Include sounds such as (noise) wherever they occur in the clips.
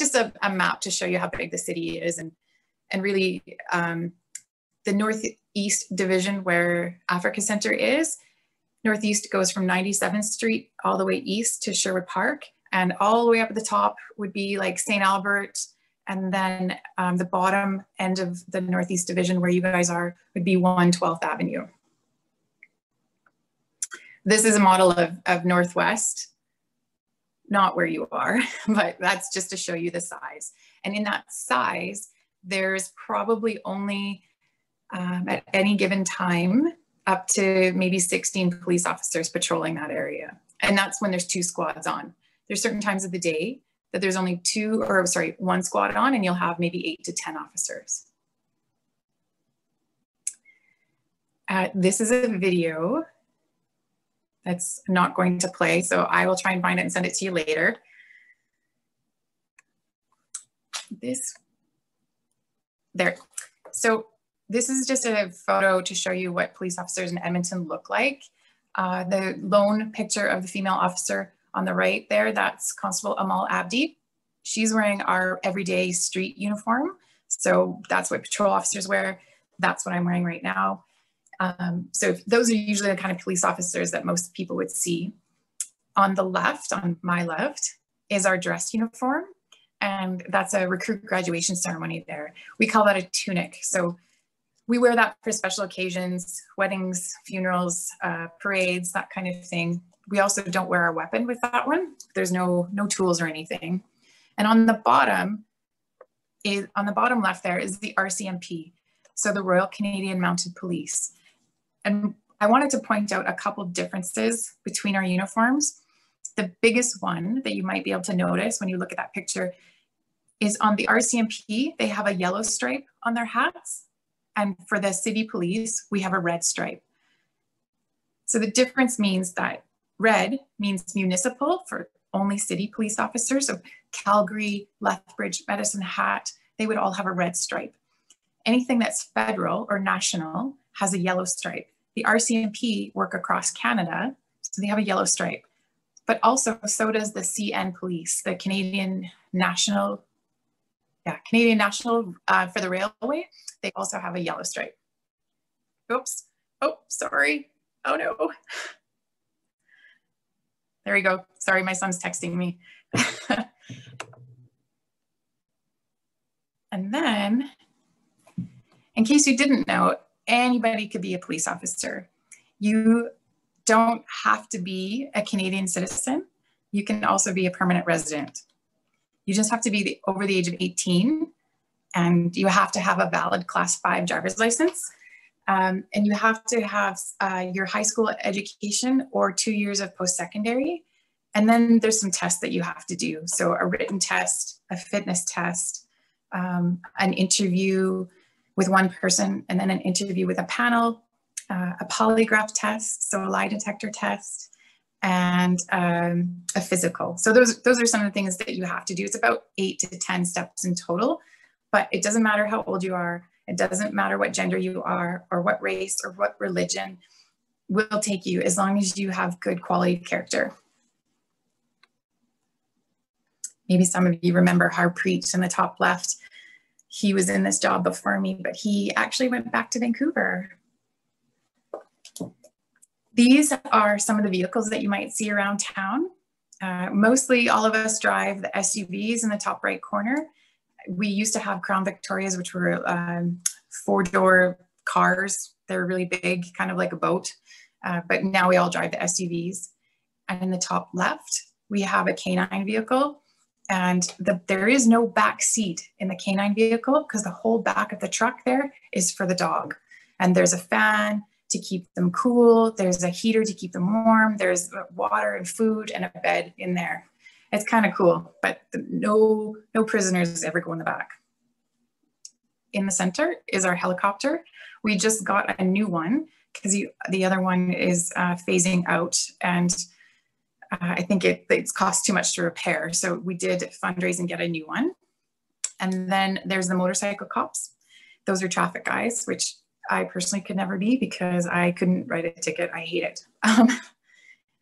just a, a, map to show you how big the city is and, and really um, the Northeast division where Africa Center is. Northeast goes from 97th Street all the way east to Sherwood Park and all the way up at the top would be like St. Albert, and then um, the bottom end of the Northeast Division where you guys are would be 112th Avenue. This is a model of, of Northwest, not where you are, (laughs) but that's just to show you the size. And in that size, there's probably only um, at any given time up to maybe 16 police officers patrolling that area. And that's when there's two squads on. There's certain times of the day that there's only two, or sorry, one squad on and you'll have maybe eight to 10 officers. Uh, this is a video that's not going to play, so I will try and find it and send it to you later. This, there. So this is just a photo to show you what police officers in Edmonton look like. Uh, the lone picture of the female officer on the right there, that's Constable Amal Abdi. She's wearing our everyday street uniform. So that's what patrol officers wear. That's what I'm wearing right now. Um, so those are usually the kind of police officers that most people would see. On the left, on my left, is our dress uniform. And that's a recruit graduation ceremony there. We call that a tunic. So we wear that for special occasions, weddings, funerals, uh, parades, that kind of thing. We also don't wear our weapon with that one. There's no, no tools or anything. And on the bottom, is, on the bottom left there is the RCMP, so the Royal Canadian Mounted Police. And I wanted to point out a couple differences between our uniforms. The biggest one that you might be able to notice when you look at that picture is on the RCMP, they have a yellow stripe on their hats and for the city police, we have a red stripe. So the difference means that red means municipal for only city police officers. So Calgary, Lethbridge, Medicine Hat, they would all have a red stripe. Anything that's federal or national has a yellow stripe. The RCMP work across Canada, so they have a yellow stripe. But also, so does the CN Police, the Canadian National yeah, Canadian National uh, for the railway, they also have a yellow stripe. Oops. Oh, sorry. Oh no. (laughs) There we go. Sorry, my son's texting me. (laughs) and then, in case you didn't know, anybody could be a police officer. You don't have to be a Canadian citizen. You can also be a permanent resident. You just have to be the, over the age of 18 and you have to have a valid class five driver's license. Um, and you have to have uh, your high school education or two years of post-secondary. And then there's some tests that you have to do. So a written test, a fitness test, um, an interview with one person, and then an interview with a panel, uh, a polygraph test, so a lie detector test, and um, a physical. So those, those are some of the things that you have to do. It's about eight to 10 steps in total, but it doesn't matter how old you are. It doesn't matter what gender you are or what race or what religion will take you as long as you have good quality character. Maybe some of you remember Harpreet in the top left. He was in this job before me, but he actually went back to Vancouver these are some of the vehicles that you might see around town. Uh, mostly all of us drive the SUVs in the top right corner. We used to have Crown Victorias, which were um, four door cars. They're really big, kind of like a boat. Uh, but now we all drive the SUVs. And in the top left, we have a canine vehicle. And the, there is no back seat in the canine vehicle because the whole back of the truck there is for the dog. And there's a fan, to keep them cool. There's a heater to keep them warm. There's water and food and a bed in there. It's kind of cool, but no, no prisoners ever go in the back. In the center is our helicopter. We just got a new one because the other one is uh, phasing out and uh, I think it, it's cost too much to repair. So we did fundraise and get a new one. And then there's the motorcycle cops. Those are traffic guys, which I personally could never be because I couldn't write a ticket. I hate it. (laughs) Um,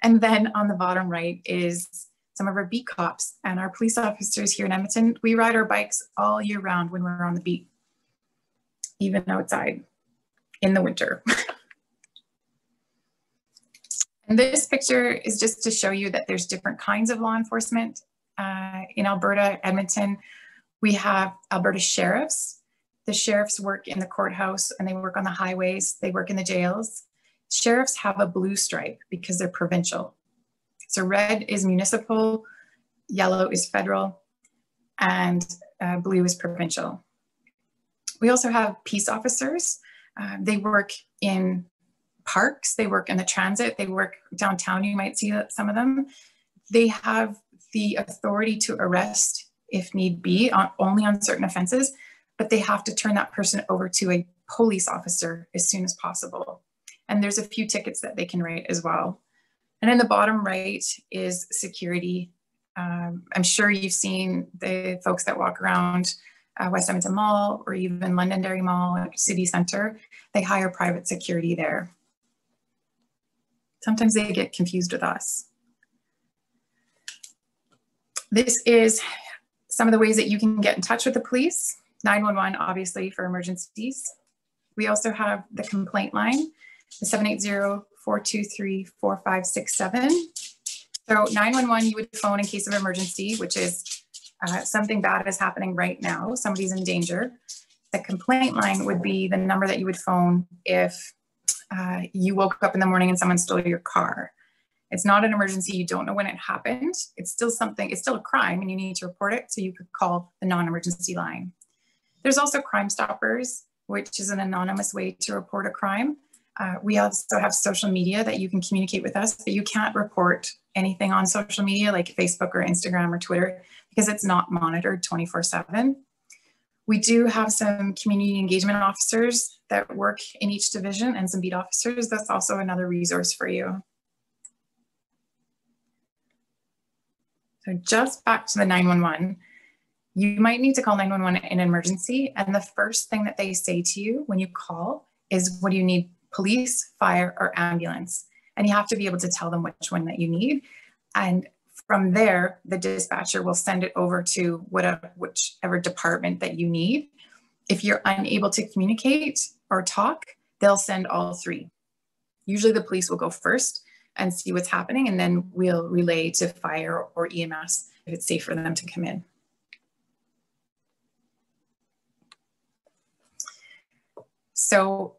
and then on the bottom right is some of our beat cops and our police officers here in Edmonton, we ride our bikes all year round when we're on the beat, even outside in the winter. (laughs) and this picture is just to show you that there's different kinds of law enforcement. Uh, in Alberta, Edmonton, we have Alberta sheriffs. The sheriffs work in the courthouse and they work on the highways, they work in the jails. Sheriffs have a blue stripe because they're provincial. So red is municipal, yellow is federal, and uh, blue is provincial. We also have peace officers. Uh, they work in parks, they work in the transit, they work downtown, you might see that some of them. They have the authority to arrest if need be, on, only on certain offenses, but they have to turn that person over to a police officer as soon as possible. And there's a few tickets that they can write as well. And in the bottom right is security. Um, I'm sure you've seen the folks that walk around uh, West Edmonton Mall or even Londonderry Mall, City Center. They hire private security there. Sometimes they get confused with us. This is some of the ways that you can get in touch with the police. 911, obviously, for emergencies. We also have the complaint line, the 780-423-4567. So 911, you would phone in case of emergency, which is uh, something bad is happening right now, somebody's in danger. The complaint line would be the number that you would phone if uh, you woke up in the morning and someone stole your car. It's not an emergency. You don't know when it happened. It's still something, it's still a crime and you need to report it. So you could call the non-emergency line. There's also Crime Stoppers, which is an anonymous way to report a crime. Uh, we also have social media that you can communicate with us, but you can't report anything on social media like Facebook or Instagram or Twitter because it's not monitored 24 7. We do have some community engagement officers that work in each division and some beat officers. That's also another resource for you. So just back to the 911, you might need to call 911 in an emergency. And the first thing that they say to you when you call is, what do you need? Police, fire, or ambulance? And you have to be able to tell them which one that you need. And from there, the dispatcher will send it over to whatever, whichever department that you need. If you're unable to communicate or talk, they'll send all three. Usually the police will go first and see what's happening, and then we'll relay to fire or EMS if it's safe for them to come in. So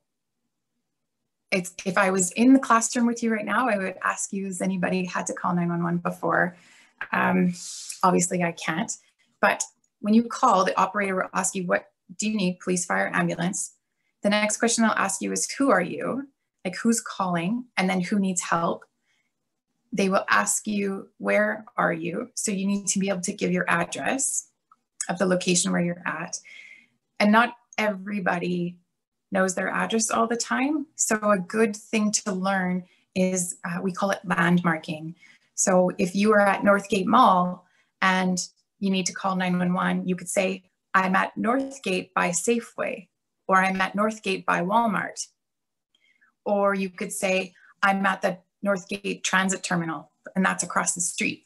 if I was in the classroom with you right now, I would ask you, has anybody had to call 911 before? Um, obviously I can't, but when you call, the operator will ask you, what do you need? Police, fire, ambulance. The next question they'll ask you is, who are you? Like who's calling? And then who needs help? They will ask you, where are you? So you need to be able to give your address of the location where you're at. And not everybody knows their address all the time. So a good thing to learn is uh, we call it landmarking. So if you are at Northgate Mall and you need to call 911, you could say, I'm at Northgate by Safeway, or I'm at Northgate by Walmart. Or you could say, I'm at the Northgate Transit Terminal, and that's across the street.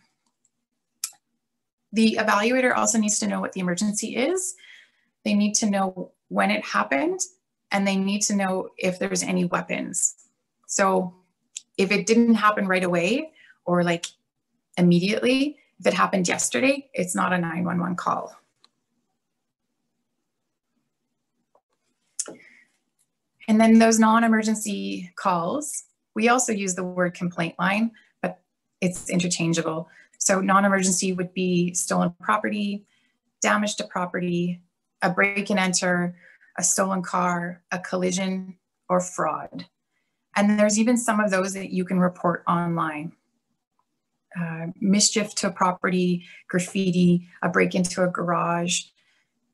The evaluator also needs to know what the emergency is. They need to know when it happened and they need to know if there's any weapons. So if it didn't happen right away or like immediately, if it happened yesterday, it's not a 911 call. And then those non-emergency calls, we also use the word complaint line, but it's interchangeable. So non-emergency would be stolen property, damage to property, a break and enter, a stolen car, a collision, or fraud. And there's even some of those that you can report online. Uh, mischief to property, graffiti, a break into a garage,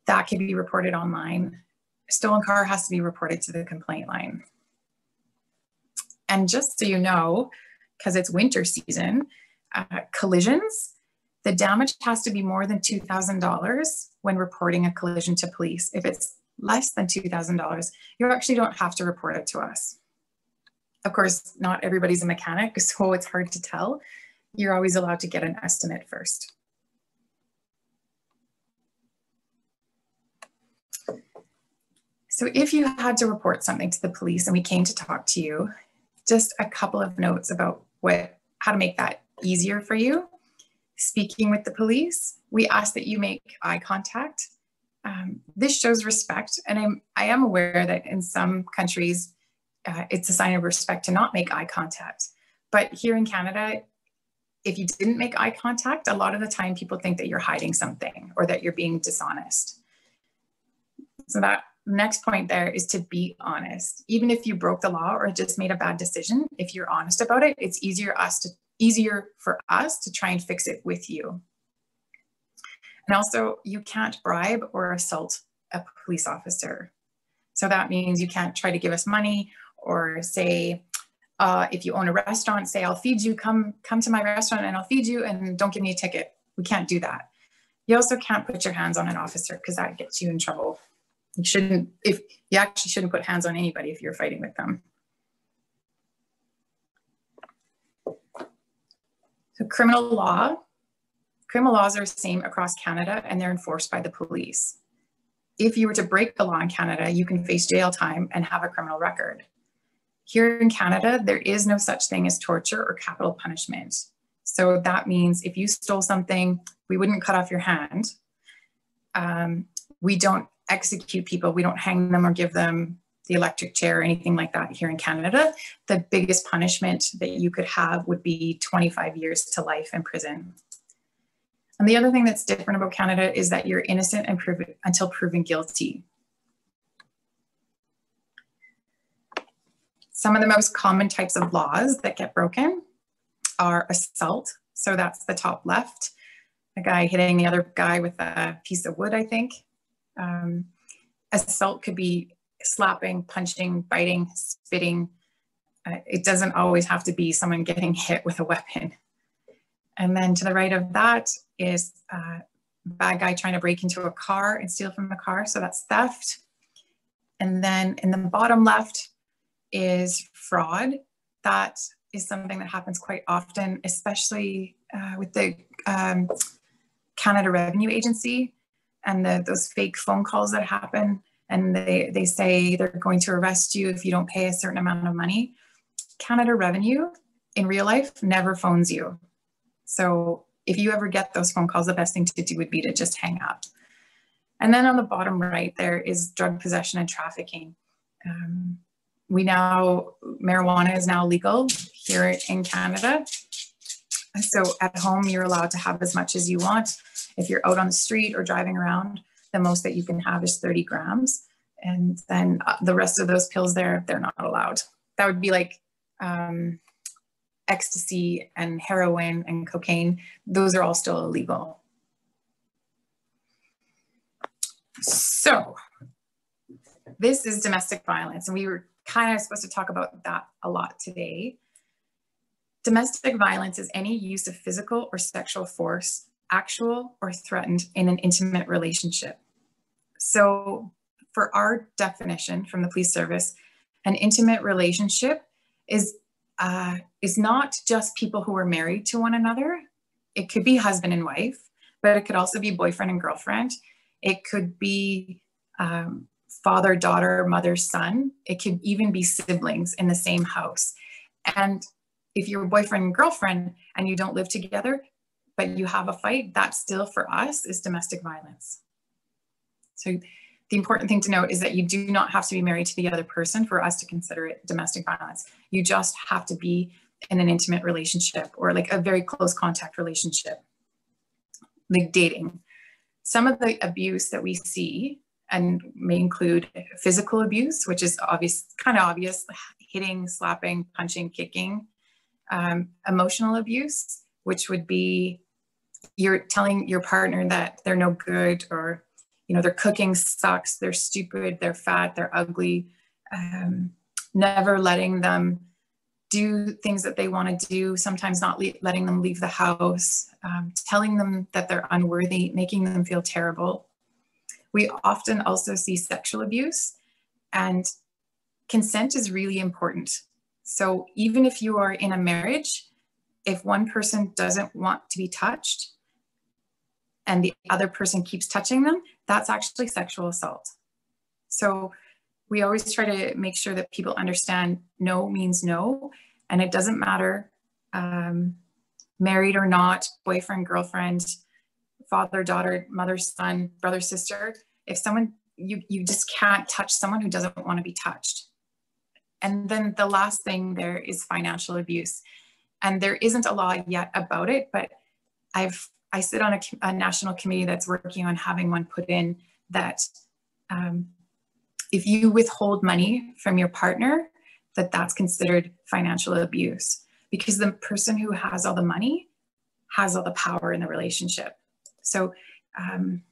that can be reported online. Stolen car has to be reported to the complaint line. And just so you know, because it's winter season, uh, collisions, the damage has to be more than $2,000 when reporting a collision to police. If it's less than $2,000, you actually don't have to report it to us. Of course, not everybody's a mechanic, (laughs) so it's hard to tell. you're always allowed to get an estimate first. So if you had to report something to the police and we came to talk to you, just a couple of notes about what how to make that easier for you. Speaking with the police, we ask that you make eye contact. Um, this shows respect, and I'm I am aware that in some countries uh, it's a sign of respect to not make eye contact. But here in Canada, if you didn't make eye contact, a lot of the time people think that you're hiding something or that you're being dishonest. So that next point there is to be honest. Even if you broke the law or just made a bad decision, if you're honest about it, it's easier us to easier for us to try and fix it with you. And also, you can't bribe or assault a police officer. So that means you can't try to give us money or say, uh, if you own a restaurant, say, I'll feed you, come, come to my restaurant and I'll feed you and don't give me a ticket. We can't do that. You also can't put your hands on an officer because that gets you in trouble. You shouldn't, if you actually shouldn't put hands on anybody if you're fighting with them. So criminal law, criminal laws are the same across Canada and they're enforced by the police. If you were to break the law in Canada, you can face jail time and have a criminal record. Here in Canada, there is no such thing as torture or capital punishment. So that means if you stole something, we wouldn't cut off your hand. Um, we don't execute people, we don't hang them or give them the electric chair or anything like that here in Canada. The biggest punishment that you could have would be 25 years to life in prison. And the other thing that's different about Canada is that you're innocent and proven, until proven guilty. Some of the most common types of laws that get broken are assault. So that's the top left, a guy hitting the other guy with a piece of wood, I think. Um, assault could be slapping, punching, biting, spitting. Uh, it doesn't always have to be someone getting hit with a weapon. And then to the right of that is a bad guy trying to break into a car and steal from the car. So that's theft. And then in the bottom left is fraud. That is something that happens quite often, especially uh, with the um, Canada Revenue Agency and the, those fake phone calls that happen. And they, they say they're going to arrest you if you don't pay a certain amount of money. Canada Revenue in real life never phones you. So if you ever get those phone calls, the best thing to do would be to just hang up. And then on the bottom right, there is drug possession and trafficking. Um, we now, marijuana is now legal here in Canada. So at home, you're allowed to have as much as you want. If you're out on the street or driving around, the most that you can have is 30 grams. And then uh, the rest of those pills there, they're not allowed. That would be like um, ecstasy and heroin and cocaine. Those are all still illegal. So this is domestic violence. And we were kind of supposed to talk about that a lot today. Domestic violence is any use of physical or sexual force, actual or threatened in an intimate relationship. So for our definition from the police service, an intimate relationship is uh, is not just people who are married to one another. It could be husband and wife, but it could also be boyfriend and girlfriend. It could be um, father, daughter, mother, son. It could even be siblings in the same house. And if you're boyfriend and girlfriend and you don't live together, but you have a fight, that still for us is domestic violence. So the important thing to note is that you do not have to be married to the other person for us to consider it domestic violence. You just have to be in an intimate relationship or like a very close contact relationship, like dating. Some of the abuse that we see and may include physical abuse, which is obvious, kind of obvious, hitting, slapping, punching, kicking. Um, emotional abuse, which would be you're telling your partner that they're no good or you know their cooking sucks, they're stupid, they're fat, they're ugly. Um, never letting them do things that they want to do, sometimes not le- letting them leave the house, um, telling them that they're unworthy, making them feel terrible. We often also see sexual abuse, and consent is really important. So even if you are in a marriage, if one person doesn't want to be touched and the other person keeps touching them, that's actually sexual assault. So we always try to make sure that people understand no means no, and it doesn't matter um, married or not, boyfriend, girlfriend, father, daughter, mother, son, brother, sister. If someone you you just can't touch someone who doesn't want to be touched. And then the last thing there is financial abuse. And there isn't a law yet about it, but I've I sit on a, a national committee that's working on having one put in that um, if you withhold money from your partner, that that's considered financial abuse because the person who has all the money has all the power in the relationship. So, um,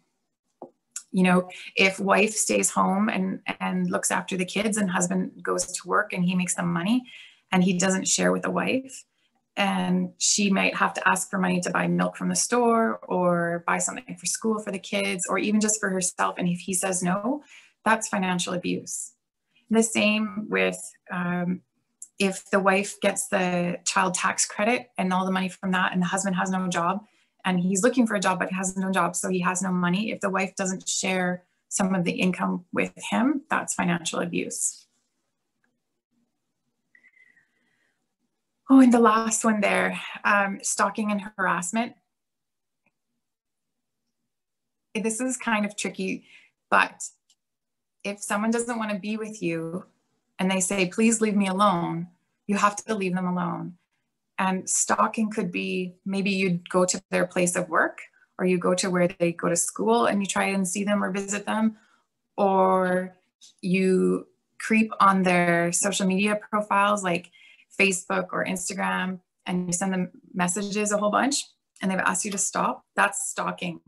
you know, if wife stays home and and looks after the kids, and husband goes to work and he makes the money, and he doesn't share with the wife, and she might have to ask for money to buy milk from the store or buy something for school for the kids or even just for herself. And if he says no that's financial abuse. The same with um, if the wife gets the child tax credit and all the money from that and the husband has no job and he's looking for a job but he has no job so he has no money. If the wife doesn't share some of the income with him that's financial abuse oh and the last one there um, stalking and harassment. This is kind of tricky but if someone doesn't want to be with you and they say please leave me alone you have to leave them alone. And stalking could be maybe you go to their place of work or you go to where they go to school and you try and see them or visit them, or you creep on their social media profiles like Facebook or Instagram and you send them messages a whole bunch and they've asked you to stop. That's stalking.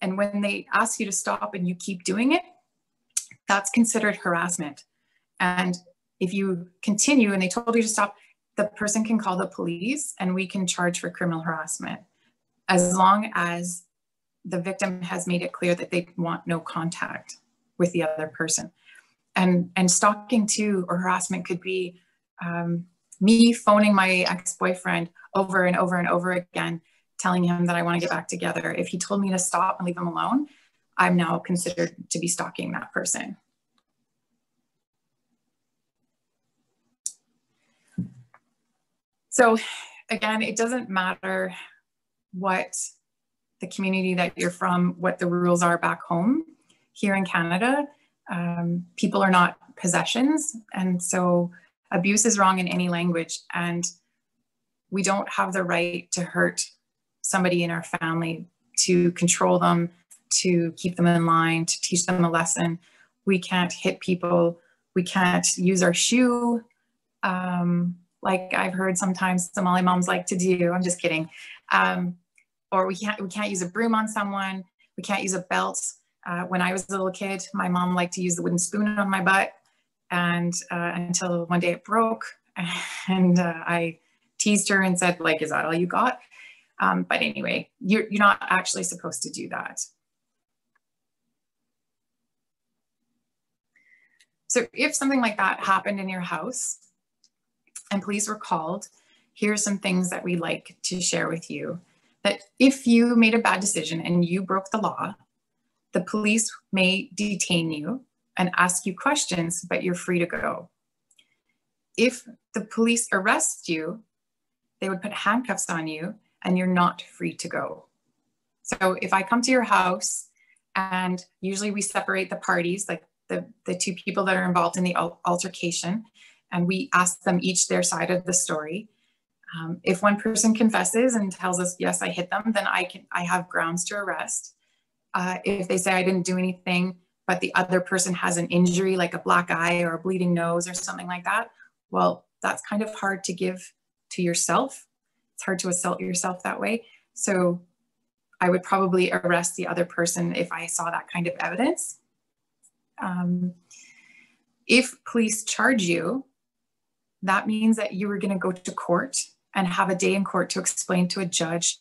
And when they ask you to stop and you keep doing it, that's considered harassment. And if you continue and they told you to stop, the person can call the police and we can charge for criminal harassment as long as the victim has made it clear that they want no contact with the other person. And, and stalking too or harassment could be um, me phoning my ex-boyfriend over and over and over again, telling him that I want to get back together. If he told me to stop and leave him alone, I'm now considered to be stalking that person. So again, it doesn't matter what the community that you're from, what the rules are back home. Here in Canada, um, people are not possessions. And so abuse is wrong in any language. And we don't have the right to hurt somebody in our family, to control them, to keep them in line, to teach them a lesson. We can't hit people. We can't use our shoe. Um, like I've heard sometimes Somali moms like to do. I'm just kidding. Um, or we can't we can't use a broom on someone. We can't use a belt. Uh, when I was a little kid, my mom liked to use the wooden spoon on my butt, and uh, until one day it broke, (laughs) and uh, I teased her and said, like, "Is that all you got?" Um, but anyway, you're you're not actually supposed to do that. So if something like that happened in your house, and police were called, here are some things that we like to share with you. That if you made a bad decision and you broke the law, the police may detain you and ask you questions, but you're free to go. If the police arrest you, they would put handcuffs on you and you're not free to go. So if I come to your house and usually we separate the parties, like the, the two people that are involved in the altercation, and we ask them each their side of the story. Um, if one person confesses and tells us, yes, I hit them, then I can I have grounds to arrest. Uh, if they say I didn't do anything, but the other person has an injury like a black eye or a bleeding nose or something like that, well, that's kind of hard to give to yourself. It's hard to assault yourself that way. So I would probably arrest the other person if I saw that kind of evidence. Um, if police charge you, that means that you were going to go to court and have a day in court to explain to a judge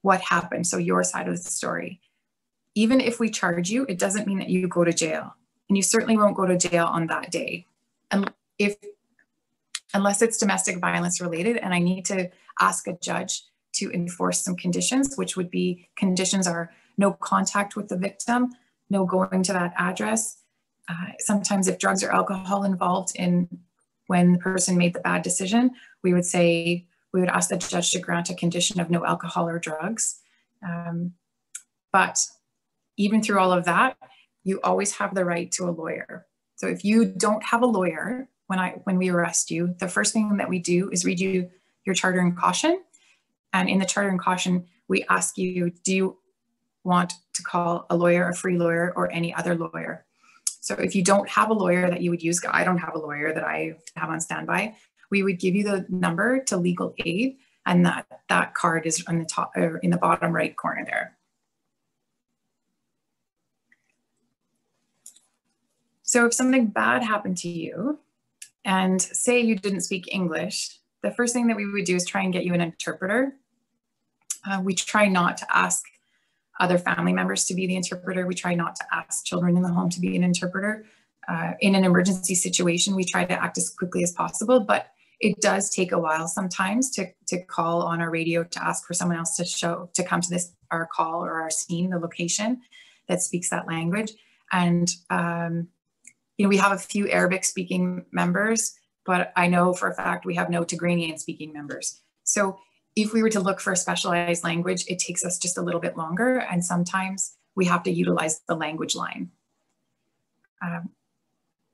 what happened. So, your side of the story. Even if we charge you, it doesn't mean that you go to jail. And you certainly won't go to jail on that day. And if unless it's domestic violence related and I need to ask a judge to enforce some conditions, which would be conditions are no contact with the victim, no going to that address. Uh, sometimes if drugs or alcohol involved in when the person made the bad decision, we would say, we would ask the judge to grant a condition of no alcohol or drugs. Um, but even through all of that, you always have the right to a lawyer. So if you don't have a lawyer when I when we arrest you, the first thing that we do is read you your charter and caution. And in the charter and caution, we ask you, do you want to call a lawyer, a free lawyer, or any other lawyer? So if you don't have a lawyer that you would use, I don't have a lawyer that I have on standby, we would give you the number to legal aid and that, that card is on the top or in the bottom right corner there. So if something bad happened to you and say you didn't speak English, the first thing that we would do is try and get you an interpreter. Uh, we try not to ask other family members to be the interpreter. We try not to ask children in the home to be an interpreter. Uh, in an emergency situation, we try to act as quickly as possible, but it does take a while sometimes to, to call on our radio to ask for someone else to show, to come to this, our call or our scene, the location that speaks that language. And, um, you know, we have a few Arabic speaking members, but I know for a fact we have no Tigranian speaking members. So if we were to look for a specialized language, it takes us just a little bit longer. And sometimes we have to utilize the language line. Um,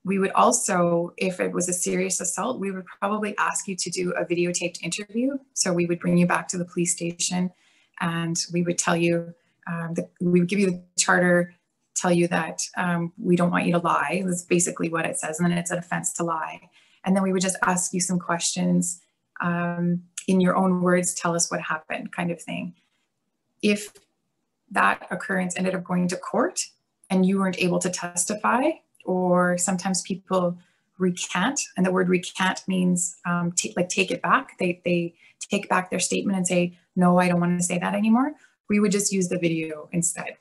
we would also, if it was a serious assault, we would probably ask you to do a videotaped interview. So we would bring you back to the police station and we would tell you, um, that we would give you the charter, tell you that um, we don't want you to lie. That's basically what it says. And then it's an offense to lie. And then we would just ask you some questions um, in your own words, tell us what happened, kind of thing. If that occurrence ended up going to court and you weren't able to testify, or sometimes people recant, and the word recant means um, like take it back. They, they take back their statement and say, no, I don't want to say that anymore. We would just use the video instead.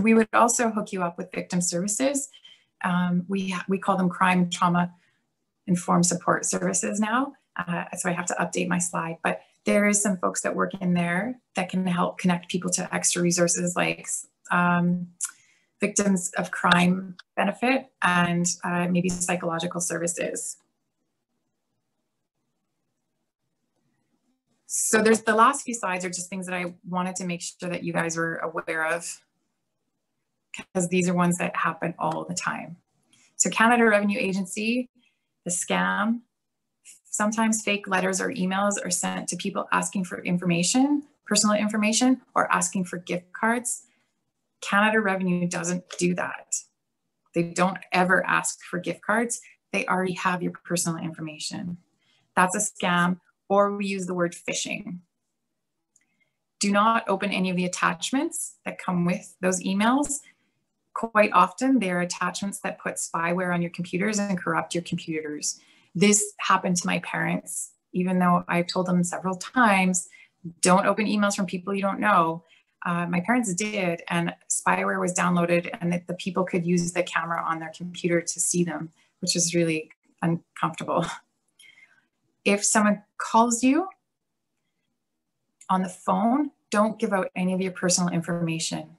We would also hook you up with victim services. Um, we, we call them crime trauma informed support services now. Uh, so I have to update my slide, but there is some folks that work in there that can help connect people to extra resources like um, victims of crime benefit and uh, maybe psychological services. So there's the last few slides are just things that I wanted to make sure that you guys were aware of because these are ones that happen all the time. So Canada Revenue Agency, the scam, sometimes fake letters or emails are sent to people asking for information, personal information, or asking for gift cards. Canada Revenue doesn't do that. They don't ever ask for gift cards. They already have your personal information. That's a scam, or we use the word phishing. Do not open any of the attachments that come with those emails. Quite often, they're attachments that put spyware on your computers and corrupt your computers. This happened to my parents, even though I've told them several times, don't open emails from people you don't know. Uh, my parents did, and spyware was downloaded, and the, the people could use the camera on their computer to see them, which is really uncomfortable. If someone calls you on the phone, don't give out any of your personal information.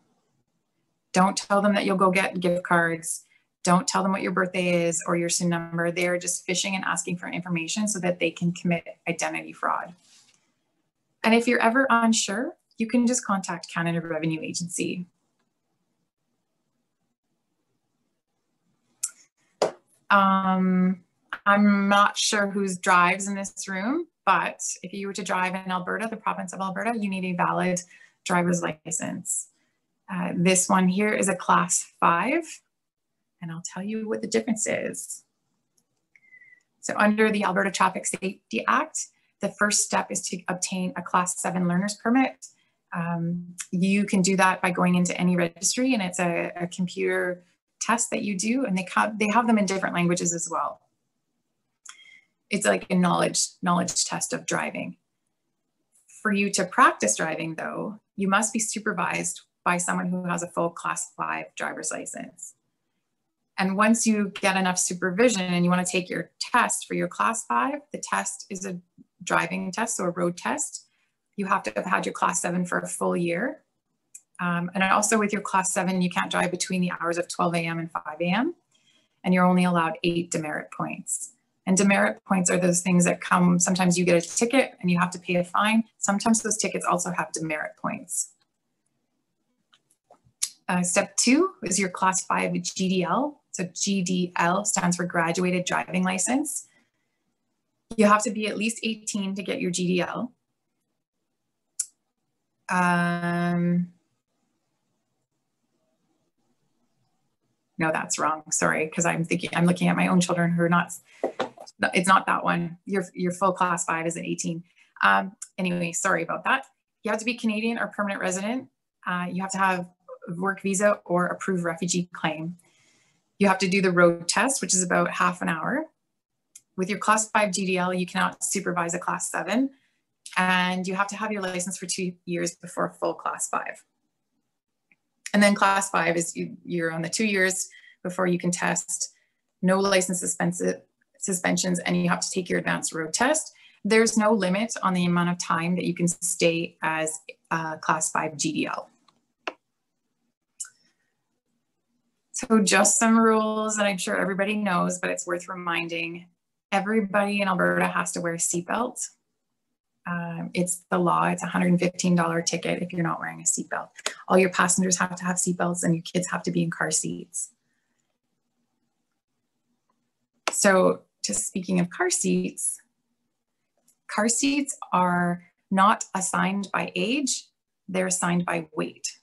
Don't tell them that you'll go get gift cards. Don't tell them what your birthday is or your SIN number. They are just phishing and asking for information so that they can commit identity fraud. And if you're ever unsure, you can just contact Canada Revenue Agency. Um, I'm not sure who's drives in this room, but if you were to drive in Alberta, the province of Alberta, you need a valid driver's license. Uh, this one here is a class five and I'll tell you what the difference is. So under the Alberta Traffic Safety Act, the first step is to obtain a class seven learner's permit. Um, you can do that by going into any registry and it's a, a computer test that you do and they, they have them in different languages as well. It's like a knowledge, knowledge test of driving. For you to practice driving though, you must be supervised by someone who has a full class five driver's license. And once you get enough supervision and you want to take your test for your class five, the test is a driving test, so a road test. You have to have had your class seven for a full year. Um, and also with your class seven, you can't drive between the hours of 12 a.m. and 5 a.m. And you're only allowed eight demerit points. And demerit points are those things that come, sometimes you get a ticket and you have to pay a fine. Sometimes those tickets also have demerit points. Uh, step two is your class five GDL. So GDL stands for graduated driving license. You have to be at least 18 to get your GDL. Um, no, that's wrong. Sorry, because I'm thinking I'm looking at my own children who are not. It's not that one. Your your full class five is at 18. Um, anyway, sorry about that. You have to be Canadian or permanent resident. Uh, you have to have work visa or approved refugee claim. You have to do the road test, which is about half an hour. With your class five GDL, you cannot supervise a class seven, and you have to have your license for two years before full class five. And then class five is you, you're on the two years before you can test, no license suspensions, and you have to take your advanced road test. There's no limit on the amount of time that you can stay as a class five GDL. So just some rules that I'm sure everybody knows, but it's worth reminding. Everybody in Alberta has to wear a seatbelt. Um, it's the law. It's a $115 ticket if you're not wearing a seatbelt. All your passengers have to have seatbelts and your kids have to be in car seats. So just speaking of car seats, car seats are not assigned by age, they're assigned by weight.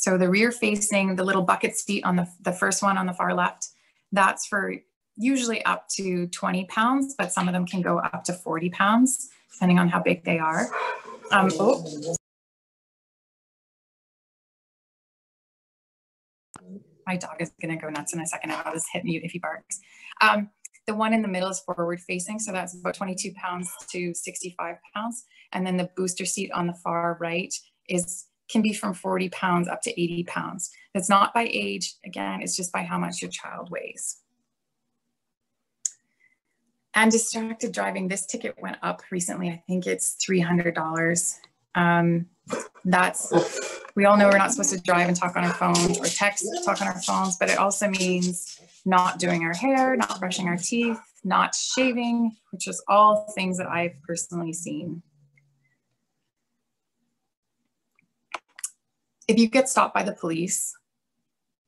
So the rear facing, the little bucket seat on the, the first one on the far left, that's for usually up to 20 pounds, but some of them can go up to 40 pounds, depending on how big they are. Um, oh. My dog is gonna go nuts in a second. I'll just hit mute if he barks. Um, the one in the middle is forward facing, so that's about 22 pounds to 65 pounds. And then the booster seat on the far right is can be from 40 pounds up to 80 pounds. It's not by age, again, it's just by how much your child weighs. And distracted driving, this ticket went up recently. I think it's $300. Um, that's, we all know we're not supposed to drive and talk on our phones or text, talk on our phones, but it also means not doing our hair, not brushing our teeth, not shaving, which is all things that I've personally seen. If you get stopped by the police,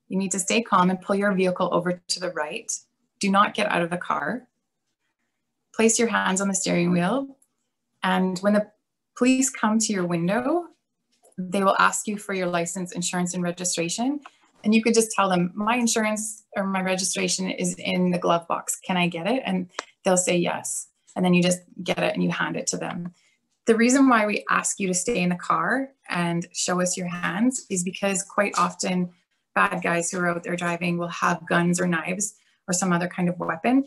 you need to stay calm and pull your vehicle over to the right. Do not get out of the car. Place your hands on the steering wheel. And when the police come to your window, they will ask you for your license, insurance, and registration. And you could just tell them, my insurance or my registration is in the glove box. Can I get it? And they'll say yes. And then you just get it and you hand it to them. The reason why we ask you to stay in the car and show us your hands is because quite often bad guys who are out there driving will have guns or knives or some other kind of weapon.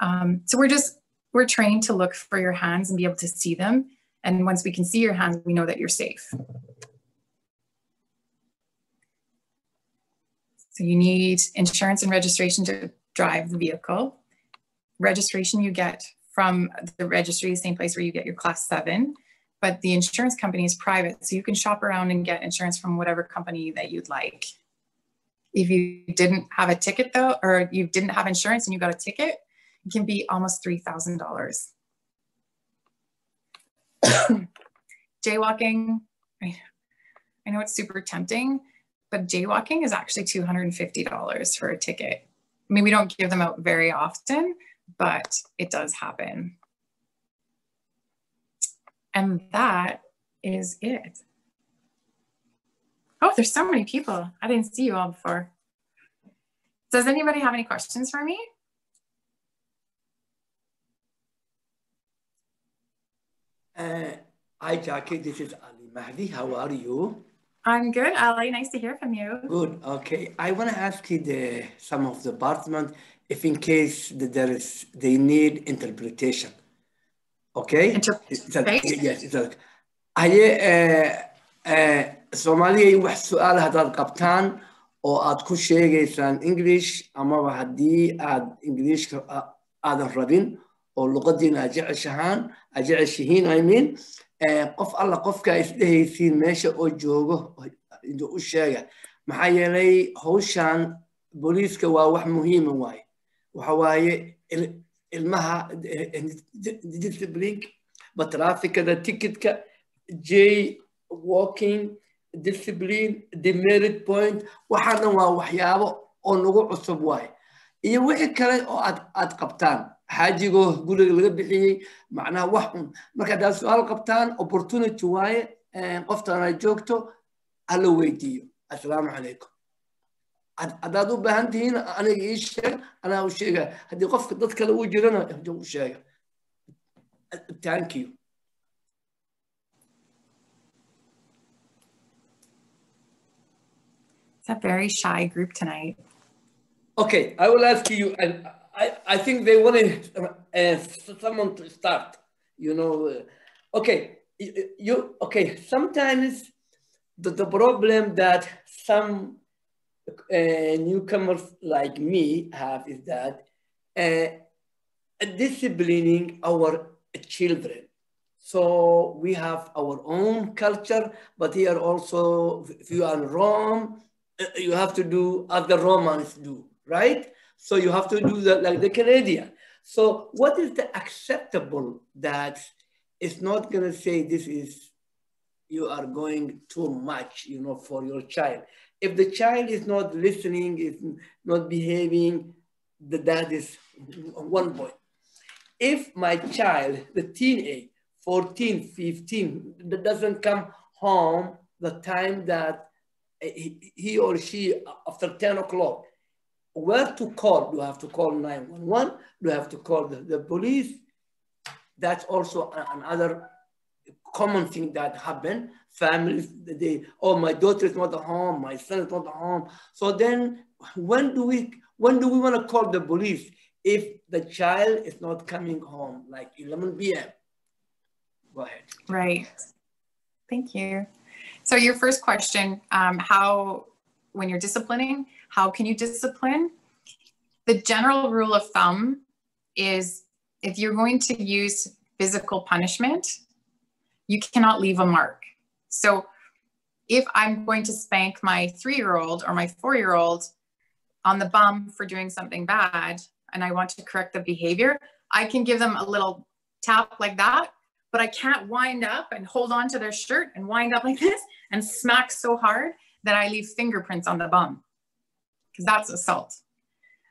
Um, so we're just, we're trained to look for your hands and be able to see them. And once we can see your hands, we know that you're safe. So you need insurance and registration to drive the vehicle. Registration you get from the registry, the same place where you get your class seven but the insurance company is private. So you can shop around and get insurance from whatever company that you'd like. If you didn't have a ticket though, or you didn't have insurance and you got a ticket, it can be almost $3,000. (coughs) jaywalking, I know it's super tempting, but jaywalking is actually $250 for a ticket. I mean, we don't give them out very often, but it does happen. And that is it. Oh, there's so many people. I didn't see you all before. Does anybody have any questions for me? Uh, hi, Jackie. This is Ali Mahdi. How are you? I'm good, Ali. Nice to hear from you. Good. Okay. I want to ask you the some of the department if in case that there is they need interpretation. Okay. Interpretation. Yes. Haye Soomaaliya wax su'aal haddaad qabtaan oo aad ku sheegaysaan English amaba haddii aad Englishka aadan rabin oo luqadiina aad jeceshahaan aad jeceshihiin I mean qof alla qofka isdhehaysiin meesha oo joogo inuu u sheega maxaa yeelay hawshan booliiska waa wax muhiima waaye waxa waaye ilmaha discipline ba trafficada ticketka j walking discipline demerit point waxaa waa waxyaabo oo nagu cusub waaye. Iyo wixii kale oo aad aad qabtaan xaajigoo guriga laga bixiyey macnaha wax un marka haddaad su'aal qabtaan opportunity waaye qoftan ay joogto hala weydiiyo. Assalaamu calaykum haddaad u baahan tihiin aniga ii sheeg anaa u sheega haddii qofka dad kale uu jirana u sheega thank you It's a very shy group tonight. Okay, I will ask you, and I, I think they wanted uh, someone to start, you know. Uh, okay, you, okay, sometimes the, the problem that some uh, newcomers like me have is that disciplining our children. So we have our own culture, but here also, if you are in Rome, you have to do as the Romans do, right? So you have to do that like the Canadian. So what is the acceptable that it's not gonna say this is, you are going too much, you know, for your child. If the child is not listening, is not behaving, the, that is one point. If my child, the teenage, 14, 15, that doesn't come home the time that eh, he or she uh, after 10 o'clock, where to call? Do you have to call 911? Do you have to call the, the police? That's also another common thing that happen. Families, they, oh, my daughter is not at home, my son is not at home. So then when do we, when do we want to call the police if the child is not coming home, like 11 p.m.? Go ahead. Right. Thank you. So your first question, um, how, when you're disciplining, how can you discipline? The general rule of thumb is if you're going to use physical punishment, you cannot leave a mark. So if I'm going to spank my three-year-old or my four-year-old on the bum for doing something bad, and I want to correct the behavior, I can give them a little tap like that, but I can't wind up and hold on to their shirt and wind up like (laughs) this and smack so hard that I leave fingerprints on the bum because that's assault.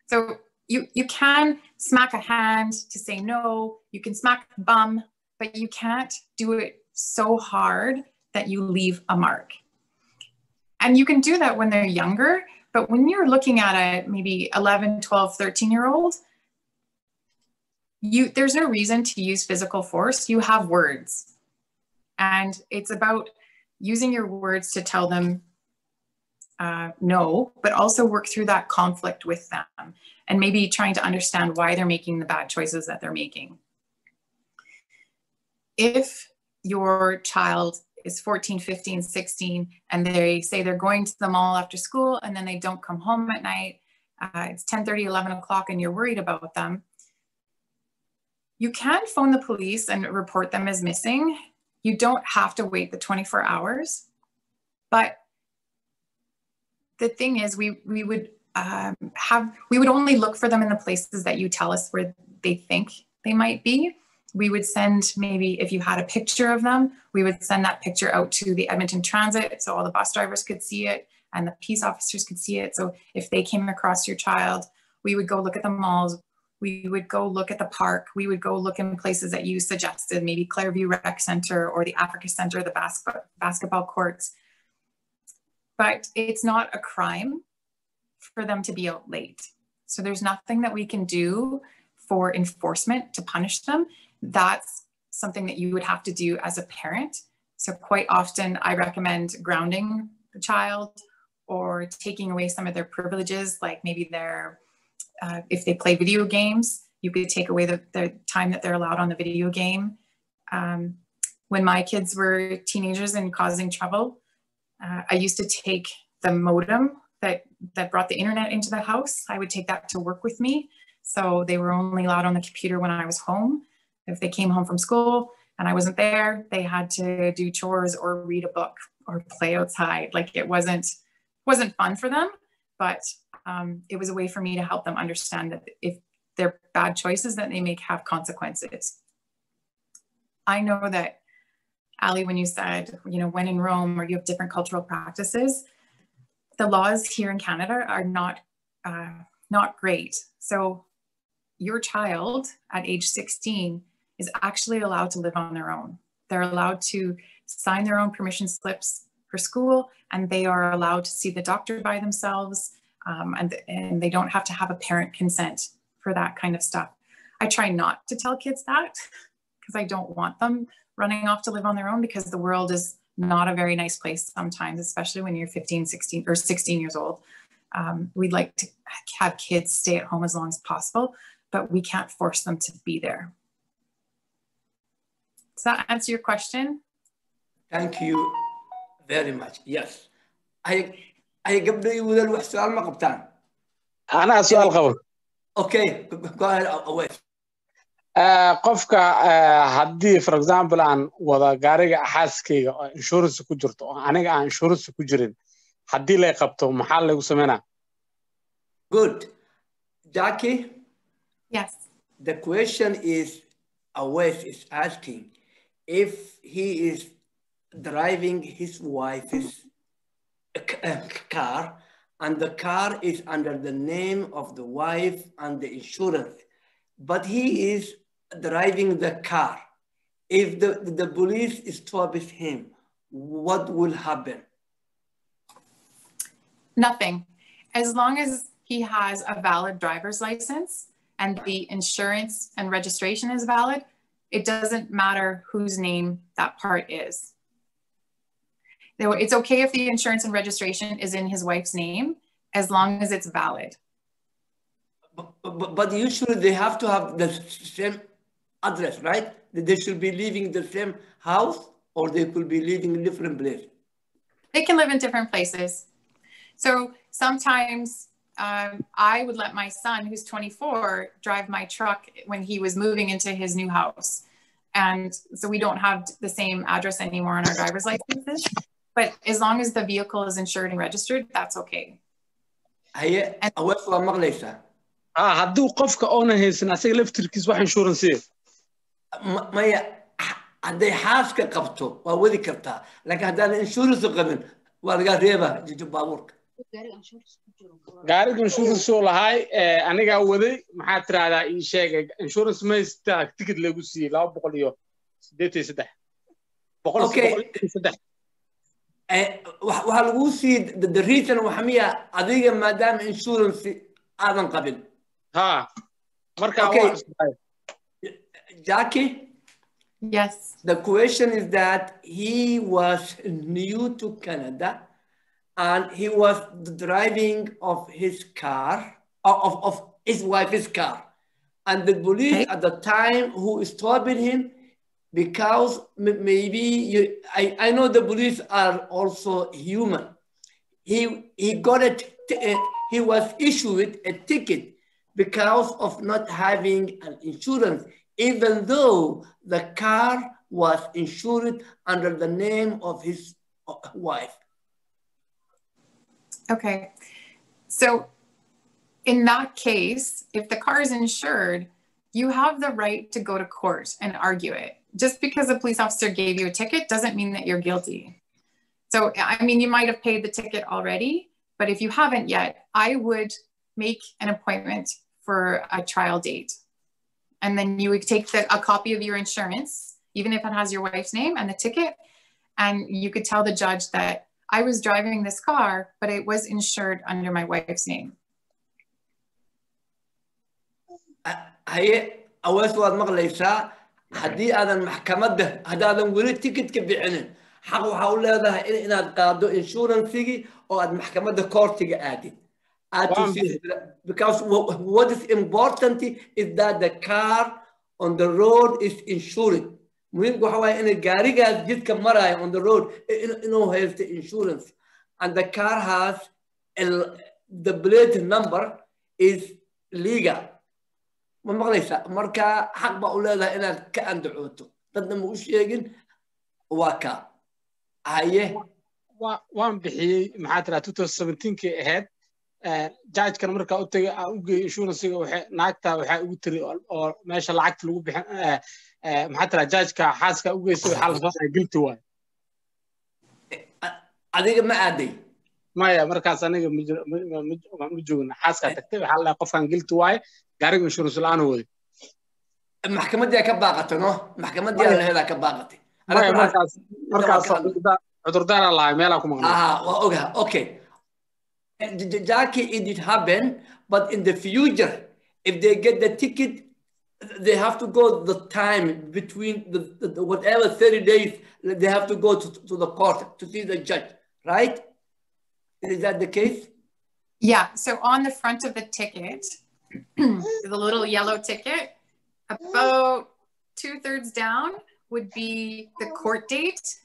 So you, you can smack a hand to say no, you can smack the bum, but you can't do it so hard that you leave a mark. And you can do that when they're younger, but when you're looking at a maybe 11, 12, 13 year old, you there's no reason to use physical force. You have words. And it's about using your words to tell them uh, no, but also work through that conflict with them and maybe trying to understand why they're making the bad choices that they're making. If your child is 14, 15, 16, and they say they're going to the mall after school and then they don't come home at night, uh, it's 10 30, 11 o'clock, and you're worried about them, you can phone the police and report them as missing. You don't have to wait the 24 hours. But the thing is, we, we would um, have, we would only look for them in the places that you tell us where they think they might be. We would send maybe if you had a picture of them, we would send that picture out to the Edmonton Transit so all the bus drivers could see it and the peace officers could see it. So if they came across your child, we would go look at the malls, we would go look at the park. We would go look in places that you suggested, maybe Clareview Rec Center or the Africa Center, the bas basketball courts. But it's not a crime for them to be out late. So there's nothing that we can do for enforcement to punish them. That's something that you would have to do as a parent. So quite often I recommend grounding the child or taking away some of their privileges, like maybe their uh, if they play video games, you could take away the, the time that they're allowed on the video game. Um, when my kids were teenagers and causing trouble, uh, I used to take the modem that that brought the internet into the house. I would take that to work with me. So they were only allowed on the computer when I was home. If they came home from school and I wasn't there, they had to do chores or read a book or play outside. Like it wasn't wasn't fun for them, but um, it was a way for me to help them understand that if they're bad choices, that they make have consequences. I know that Ali, when you said, you know, when in Rome or you have different cultural practices, the laws here in Canada are not uh, not great. So your child at age 16 is actually allowed to live on their own. They're allowed to sign their own permission slips for school and they are allowed to see the doctor by themselves um, and, and they don't have to have a parent consent for that kind of stuff. I try not to tell kids that because I don't want them running off to live on their own because the world is not a very nice place sometimes, especially when you're 15, 16 or 16 years old. Um, we'd like to have kids stay at home as long as possible, but we can't force them to be there. Does that answer your question? Thank you very much. Yes. I I gabdhay wadal wax su'aal ma qabtaan? Anaa su'aal qabo. Okay, go ahead, Awais. qofka haddii for example aan wada gaariga xaaskayga oo insurance ku jirto oo aniga aan insurance ku jirin haddii lay qabto maxaa lagu sameynaa Good. Jackie, Yes. the question is, Awais is asking if he is driving his wife's uh, car and the car is under the name of the wife and the insurance, but he is driving the car. If the, the police stops him, what will happen? Nothing. As long as he has a valid driver's license and the insurance and registration is valid, it doesn't matter whose name that part is. It's okay if the insurance and registration is in his wife's name as long as it's valid. But, but, but usually they have to have the same address, right? They should be living the same house or they could be living in different place. They can live in different places. So sometimes um, I would let my son, who's 24, drive my truck when he was moving into his new house. And so we don't have the same address anymore on our driver's licenses. But as long as the vehicle is insured and registered, that's okay. haye awees waa maqlaysaa ah hadduu qofka oonan haysan asaga laftirkiis wax insurance Ma- maya hadday xaaska qabto waa wadi kartaa laakiin haddaan insurance qabin waa laga reebaa jijo baabuurka gaariga insurance oo lahaay anigaa waday. Maxaa tirahdaa ii sheegay insurance maysta ticket lagu siiyey laba boqol iyo siddeetan iyo saddex. Boqol saddex. Eh, wa- waxaa laguu sii the- reason waxa miya adiga maadaama insurance aadan qabin. Ha marka. Jackie? Yes. The question is that he was new to Canada and he was driving of his car, of, of, of his wife's car. And the police Okay. at the time who stopped him because maybe you, I, I know the police are also human. He, he got a, t- a- he was issued a ticket because of not having an insurance, even though the car was insured under the name of his uh, wife. Okay. So in that case, if the car is insured, you have the right to go to court and argue it. Just because a police officer gave you a ticket doesn't mean that you're guilty. So, I mean, you might have paid the ticket already, but if you haven't yet, I would make an appointment for a trial date. And then you would take the, a copy of your insurance, even if it has your wife's name and the ticket, and you could tell the judge that I was driving this car, but it was insured under my wife's name. haye awees waad maqlaysaa haddii aadan maxkamadda haddaadan weli tikitka bixinin xaq waxaa u leedahay in inaad qaado insurancigii oo aad maxkamadda koortiga aadid aad Waa tusisid because what is important is that the car on the road is insured muhiimka waxa waaye in gaarigaas jidka maraayo on the road in- inuu haysto insurance. And the car has the plate number is legal. Ma maqlaysa marka xaq baa u leedahay inaad ka andacooto. Dadna ma u sheegin waa ka. Haye. Waan bixiyey maxaa tiraa two thousand seventeenkii ahayd jajkan markaa u tegay aan u geeyey insurancega waxay naagta waxaa ugu tiri oo meesha lacagta lagu bixin maxaa tiraa jajka xaaska u geysay waxaa la soo xiray gilti waay adiga ma aaday. Maya markaas aniga ma joogin xaaskaa tagtay waxaa la qofkan gilti waaye gaariga insurance la'aan waday maxkamaddii ka baaqatay no? Maxkamaddii laheedaa ka baaqatay. Markaas markaas cudurdaara lahay meelaa ku maqnaa waa ogaha okay Jackie, it did happen, but in the future, if they get the ticket, they have to go the time between the, the, the whatever 30 days, they have to go to, to the court to see the judge, right? Is that the case? Yeah. So on the front of the ticket, (clears throat) the little yellow ticket, about two thirds down would be the court date.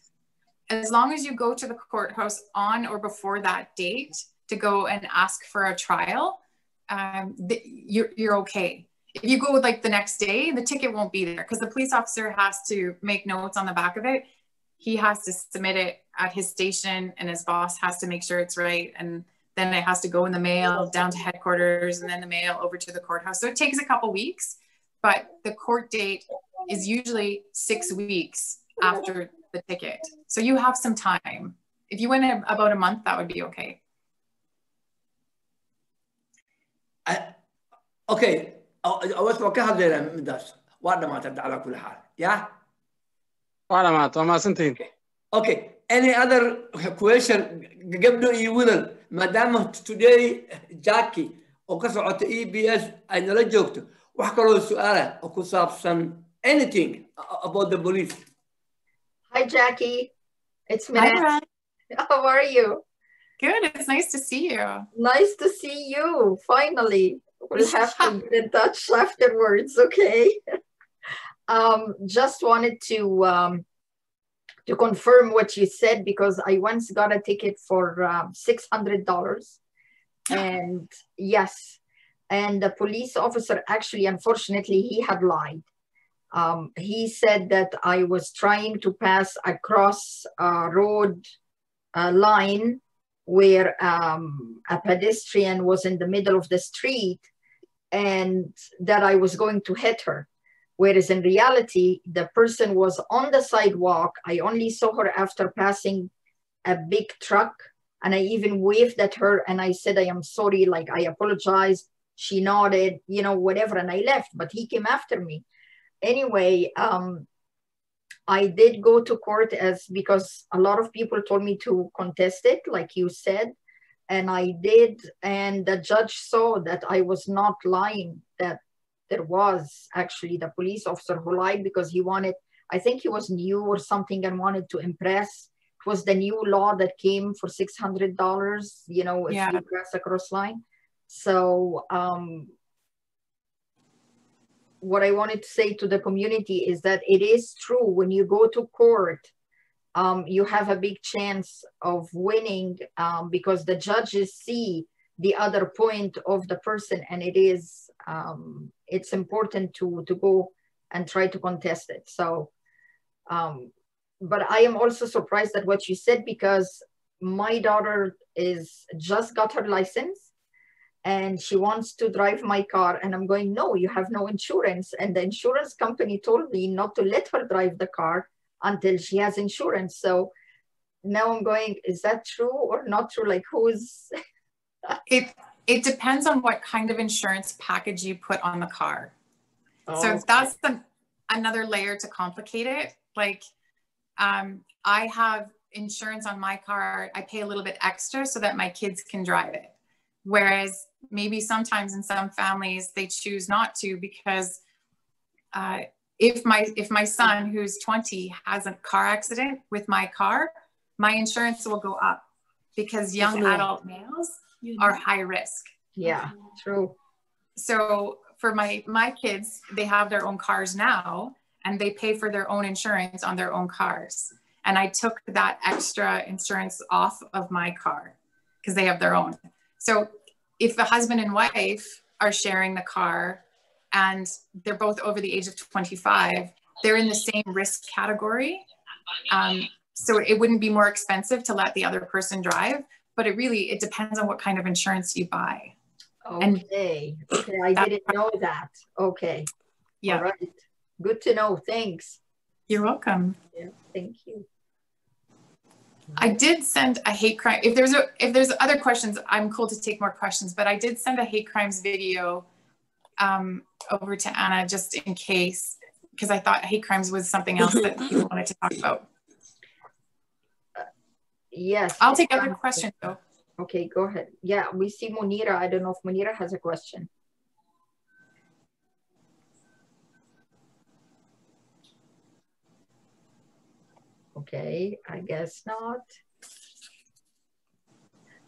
As long as you go to the courthouse on or before that date to go and ask for a trial, um, you're, you're okay. If you go like the next day, the ticket won't be there because the police officer has to make notes on the back of it. He has to submit it at his station and his boss has to make sure it's right. And then it has to go in the mail down to headquarters and then the mail over to the courthouse. So it takes a couple weeks, but the court date is usually six weeks after the ticket. So you have some time. If you went about a month, that would be okay. I, okay, awas waa ka hadlaynaa midaas waa dhamaatay hadda calaa kulli xaal yaa waa dhamaatay waa mahadsantihiin okay any other question gabdho iyo wiilal maadaama today jacki oo ka socota e b s ay nala joogto wax kaloo su'aala oo ku saabsan anything about the police. Hi jackie. It's Minette. (laughs) how are you? Good. It's nice to see you. Nice to see you finally. We'll have to get in touch afterwards, okay? (laughs) um, just wanted to um, to confirm what you said because I once got a ticket for um, $600. (gasps) And yes, and the police officer actually, unfortunately, he had lied. Um, he said that I was trying to pass across a road uh, line where um, a pedestrian was in the middle of the street and that I was going to hit her. Whereas in reality, the person was on the sidewalk. I only saw her after passing a big truck. And I even waved at her and I said, I am sorry, like I apologize. She nodded, you know, whatever. And I left, but he came after me. Anyway, um, I did go to court as because a lot of people told me to contest it, like you said and I did. And the judge saw that I was not lying, that there was actually the police officer who lied because he wanted, I think he was new or something and wanted to impress. It was the new law that came for $600, you know, if Yeah. you pass across line. So, um, what I wanted to say to the community is that it is true. When you go to court, um, you have a big chance of winning um, because the judges see the other point of the person and it is um, it's important to to go and try to contest it. So um, but i am also surprised at what you said because my daughter is just got her license and she wants to drive my car and i'm going no you have no insurance and the insurance company told me not to let her drive the car until she has insurance. So now I'm going, is that true or not true? Like who's (laughs) It it depends on what kind of insurance package you put on the car. Oh, So that's the, another layer to complicate it. Like, um, I have insurance on my car. I pay a little bit extra so that my kids can drive it. Whereas maybe sometimes in some families they choose not to because uh, if my if my son who's 20 has a car accident with my car, my insurance will go up because young True. adult males are high risk yeah, true. so for my my kids they have their own cars now and they pay for their own insurance on their own cars and i took that extra insurance off of my car because they have their own so if a husband and wife are sharing the car and they're both over the age of 25, they're in the same risk category. Um, so it wouldn't be more expensive to let the other person drive, but it really, it depends on what kind of insurance you buy. Okay, okay, I didn't know that. Okay. Yeah. All right. Good to know. Thanks. You're welcome. Yeah, thank you. I did send a hate crime. If there's a, if there's other questions, I'm cool to take more questions. But I did send a hate crimes video um, over to Anna just in case, because I thought hate crimes was something else that (laughs) you wanted to talk about. Yes. I'll take other questions though. Okay, go ahead. Yeah, we see Munira. I don't know if Munira has a question. Okay, I guess not.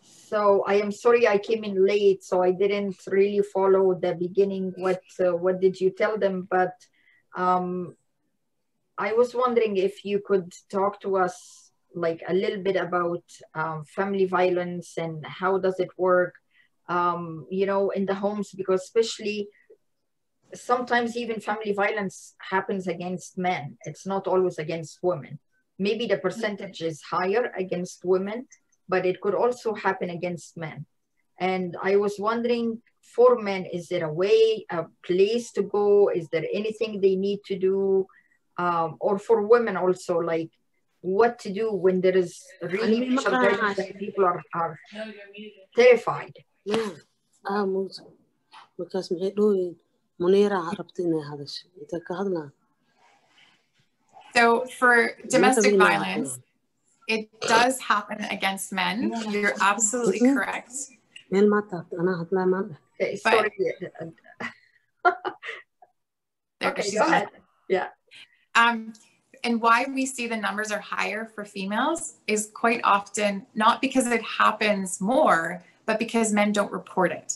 So I am sorry I came in late, so I didn't really follow the beginning. What uh, what did you tell them? But um, I was wondering if you could talk to us like a little bit about um, family violence and how does it work, um, you know, in the homes because especially sometimes even family violence happens against men. It's not always against women maybe the percentage is higher against women, but it could also happen against men. And I was wondering for men, is there a way, a place to go? Is there anything they need to do? Um, or for women also, like what to do when there is really people are, are terrified. markaas maxay dhooyin muniira rabta inay hadasho intay ka hadlaan so for domestic violence, it does happen against men. You're absolutely correct. Okay, sorry. (laughs) okay, go ahead. Yeah. Um, and why we see the numbers are higher for females is quite often not because it happens more, but because men don't report it.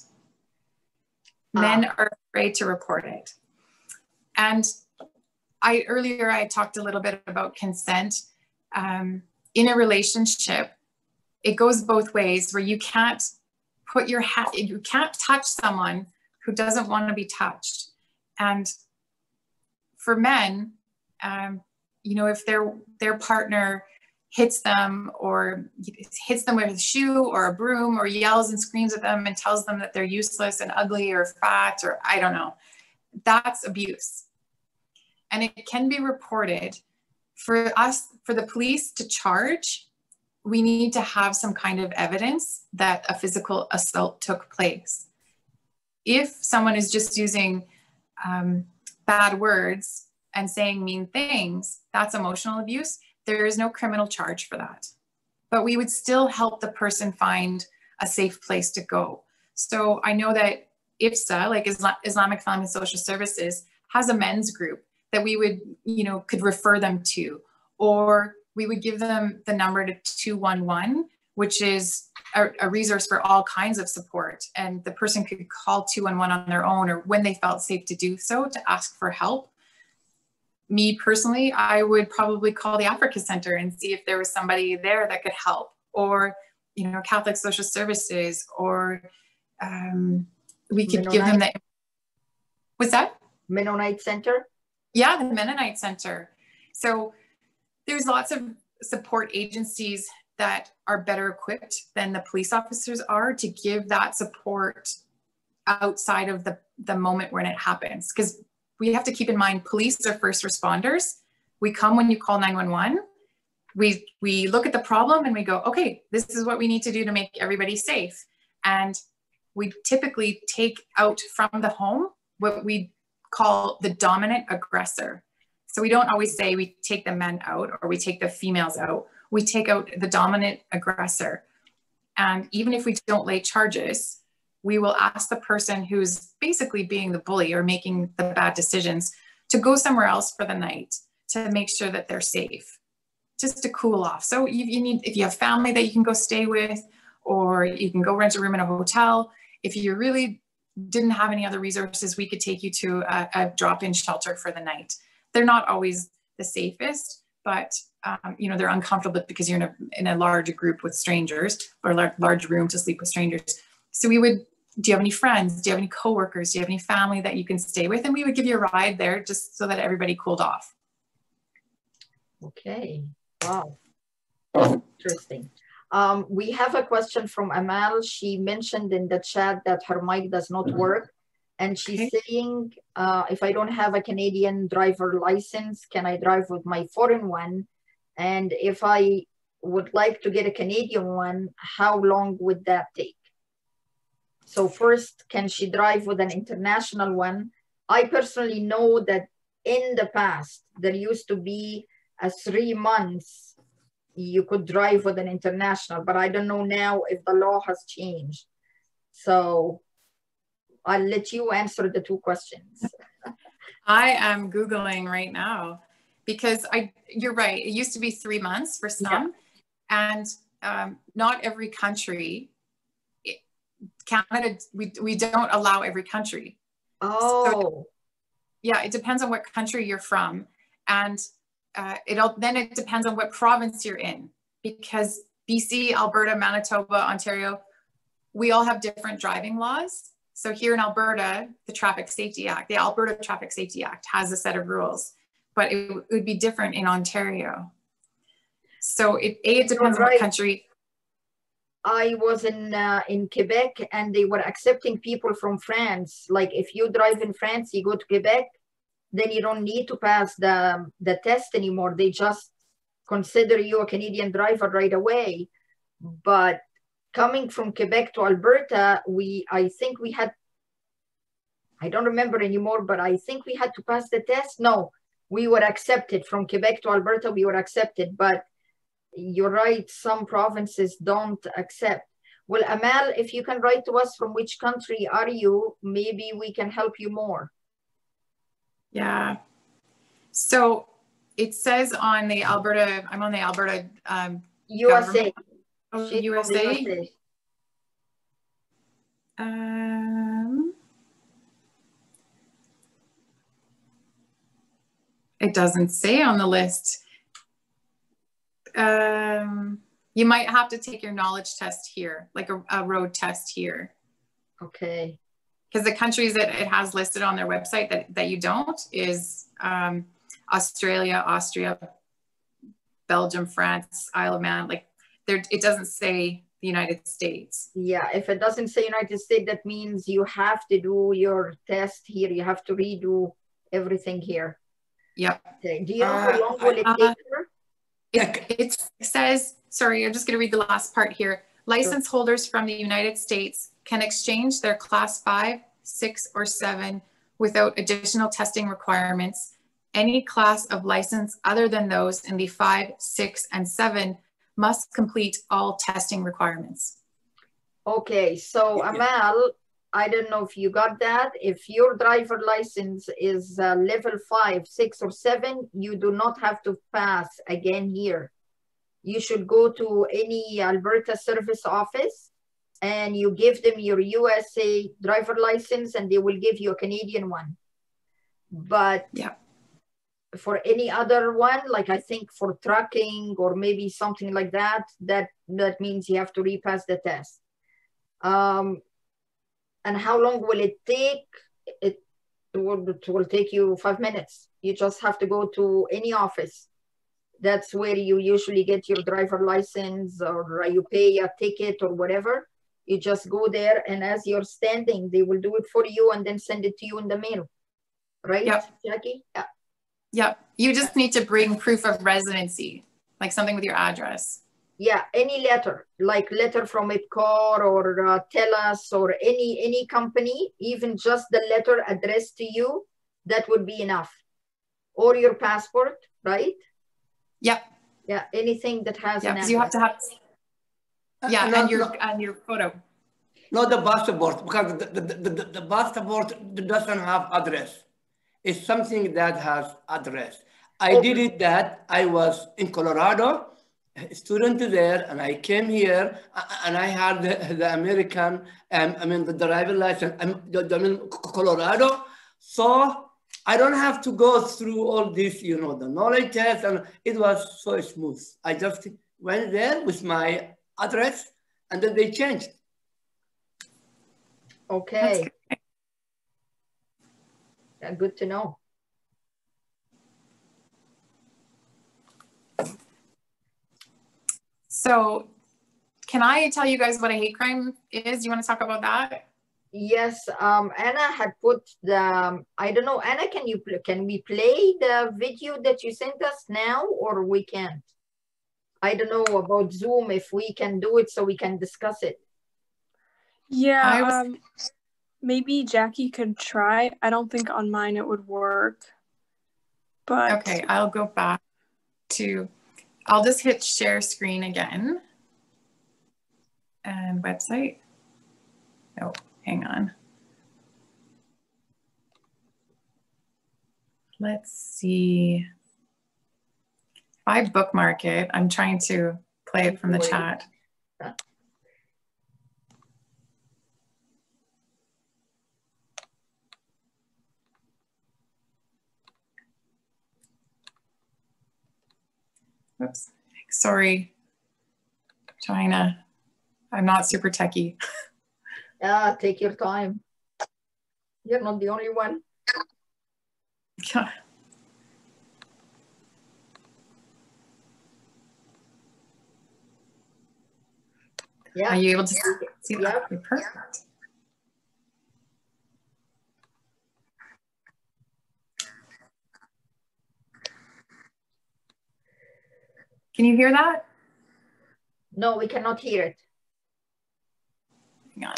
Men ah. are afraid to report it. And I earlier I talked a little bit about consent. Um, in a relationship, it goes both ways where you can't put your hat, you can't touch someone who doesn't want to be touched. And for men, um, you know, if their their partner hits them or hits them with a shoe or a broom or yells and screams at them and tells them that they're useless and ugly or fat or I don't know, that's abuse and it can be reported. For us, for the police to charge, we need to have some kind of evidence that a physical assault took place. If someone is just using um, bad words and saying mean things, that's emotional abuse. There is no criminal charge for that. But we would still help the person find a safe place to go. So I know that IFSA, like Islamic Family Social Services, has a men's group that we would, you know, could refer them to, or we would give them the number to 211, which is a, a, resource for all kinds of support. And the person could call 211 on their own or when they felt safe to do so to ask for help. Me personally, I would probably call the Africa Center and see if there was somebody there that could help, or you know, Catholic Social Services, or um, we could Mennonite. give them the. What's that? Mennonite Center. Yeah, the Mennonite Center. So there's lots of support agencies that are better equipped than the police officers are to give that support outside of the, the moment when it happens. Because we have to keep in mind police are first responders. We come when you call 911. We, we look at the problem and we go, okay, this is what we need to do to make everybody safe. And we typically take out from the home what we call the dominant aggressor. So we don't always say we take the men out or we take the females out. We take out the dominant aggressor. And even if we don't lay charges, we will ask the person who's basically being the bully or making the bad decisions to go somewhere else for the night to make sure that they're safe, just to cool off. So you, you need, if you have family that you can go stay with, or you can go rent a room in a hotel. If you're really didn't have any other resources, we could take you to a, a drop-in shelter for the night. They're not always the safest, but um, you know they're uncomfortable because you're in a in a large group with strangers or a large room to sleep with strangers. So we would do you have any friends? Do you have any coworkers? Do you have any family that you can stay with? And we would give you a ride there just so that everybody cooled off. Okay. Wow. Interesting. Um, we have a question from Amal. She mentioned in the chat that her mic does not work. And she's Okay. saying, uh, if I don't have a Canadian driver license, can I drive with my foreign one? And if I would like to get a Canadian one, how long would that take? So first, can she drive with an international one? I personally know that in the past, there used to be a three months you could drive with an international, but I don't know now if the law has changed. So I'll let you answer the two questions. (laughs) I am Googling right now because I, you're right. It used to be three months for some and um, not every country, it- Canada, we, we don't allow every country. Oh, Yeah, it depends on what country you're from. And uh, it'll, then it depends on what province you're in because BC, Alberta, Manitoba, Ontario, we all have different driving laws. So here in Alberta, the Traffic Safety Act, the Alberta Traffic Safety Act has a set of rules, but it w- would be different in Ontario. So it, A, it depends on the country. I was in uh, in Quebec and they were accepting people from France. Like if you drive in France, you go to Quebec, then you don't need to pass the the test anymore. They just consider you a Canadian driver right away. But coming from Quebec to Alberta, we I think we had I don't remember anymore, but I think we had to pass the test. No, we were accepted from Quebec to Alberta. We were accepted, but you're right, some provinces don't accept. Well, Amal, if you can write to us from which country are you, maybe we can help you more. Yeah. So it says on the Alberta, I'm on the Alberta um, USA. oh, She's from the USA. USA. Um, it doesn't say on the list. Um, you might have to take your knowledge test here, like a, a road test here. Okay. Because the countries that it has listed on their website that, that you don't is um, Australia, Austria, Belgium, France, Isle of Man. Like there, it doesn't say the United States. Yeah, if it doesn't say United States, that means you have to do your test here. You have to redo everything here. Yep. Okay. Do you know Uh, how long will it uh, take? It, it says, sorry, I'm just going to read the last part here. License holders from the United States can exchange their class five, six, or seven without additional testing requirements. Any class of license other than those in the five, six, and seven must complete all testing requirements. Okay, so Amal, I don't know if you got that. If your driver license is uh, level five, six, or seven, you do not have to pass again here. You should go to any Alberta service office and you give them your USA driver license and they will give you a Canadian one. But Yeah. for any other one, like I think for trucking or maybe something like that, that that means you have to repass the test. Um, and how long will it take? It will, it will take you five minutes. You just have to go to any office. That's where you usually get your driver license or you pay a ticket or whatever. You just go there and as you're standing, they will do it for you and then send it to you in the mail. Right, Yep. Jackie? Yeah. Yep. You just need to bring proof of residency, like something with your address. Yeah, any letter, like letter from EPCOR or uh, TELUS or any any company, even just the letter addressed to you, that would be enough. Or your passport, right? Yep. Yeah, anything that has Yeah. an Because you have to have, yeah, Not- and your not- and your photo. Not the passport, because the, the, the, the, the passport doesn't have address. It's something that has address. I Oh. did it that I was in Colorado, a student there, and I came here, and I had the, the American, um, I mean, the driver license, the- I mean, Colorado. So I don't have to go through all this, you know, the knowledge test, and it was so smooth. I just went there with my address, and then they changed. Okay. Yeah, good to know. So can I tell you guys what a hate crime is? Do you want to talk about that? Yes, um, Anna had put the, um, I don't know, Anna, can you, can we play the video that you sent us now or we can't? I don't know about Zoom, if we can do it so we can discuss it. Yeah, I was- um, maybe Jackie could try. I don't think on mine it would work. But Okay, I'll go back to, I'll just hit share screen again. And website. Oh, hang on. Let's see. I bookmark it, I'm trying to play it from the chat. Whoops, sorry. China. I'm not super techie. Yeah, take your time. You're not the only one. Yeah. (laughs) Are you able to see, see that? Yep. Perfect. Can you hear that? No, we cannot hear it. Hang on.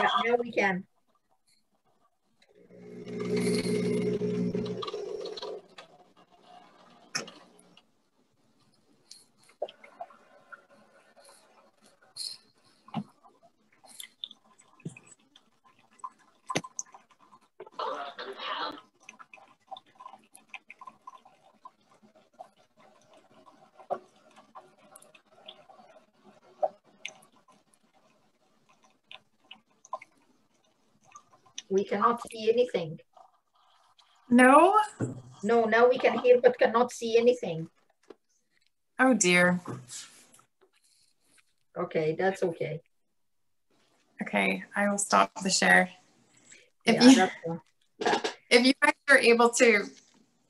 Yeah, now we can. We cannot see anything. No? No, now we can hear but cannot see anything. Oh dear. Okay, that's okay. Okay, I will stop the share. If Yeah, you, (laughs) if you guys are able to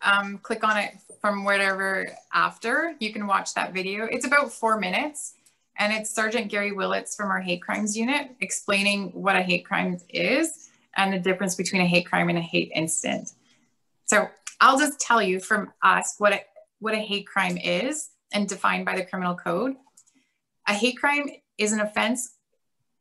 um, click on it from whatever after, you can watch that video. It's about four minutes and it's Sergeant Gary Willits from our hate crimes unit explaining what a hate crime is and the difference between a hate crime and a hate incident. So I'll just tell you from us what a, what a hate crime is and defined by the criminal code. A hate crime is an offense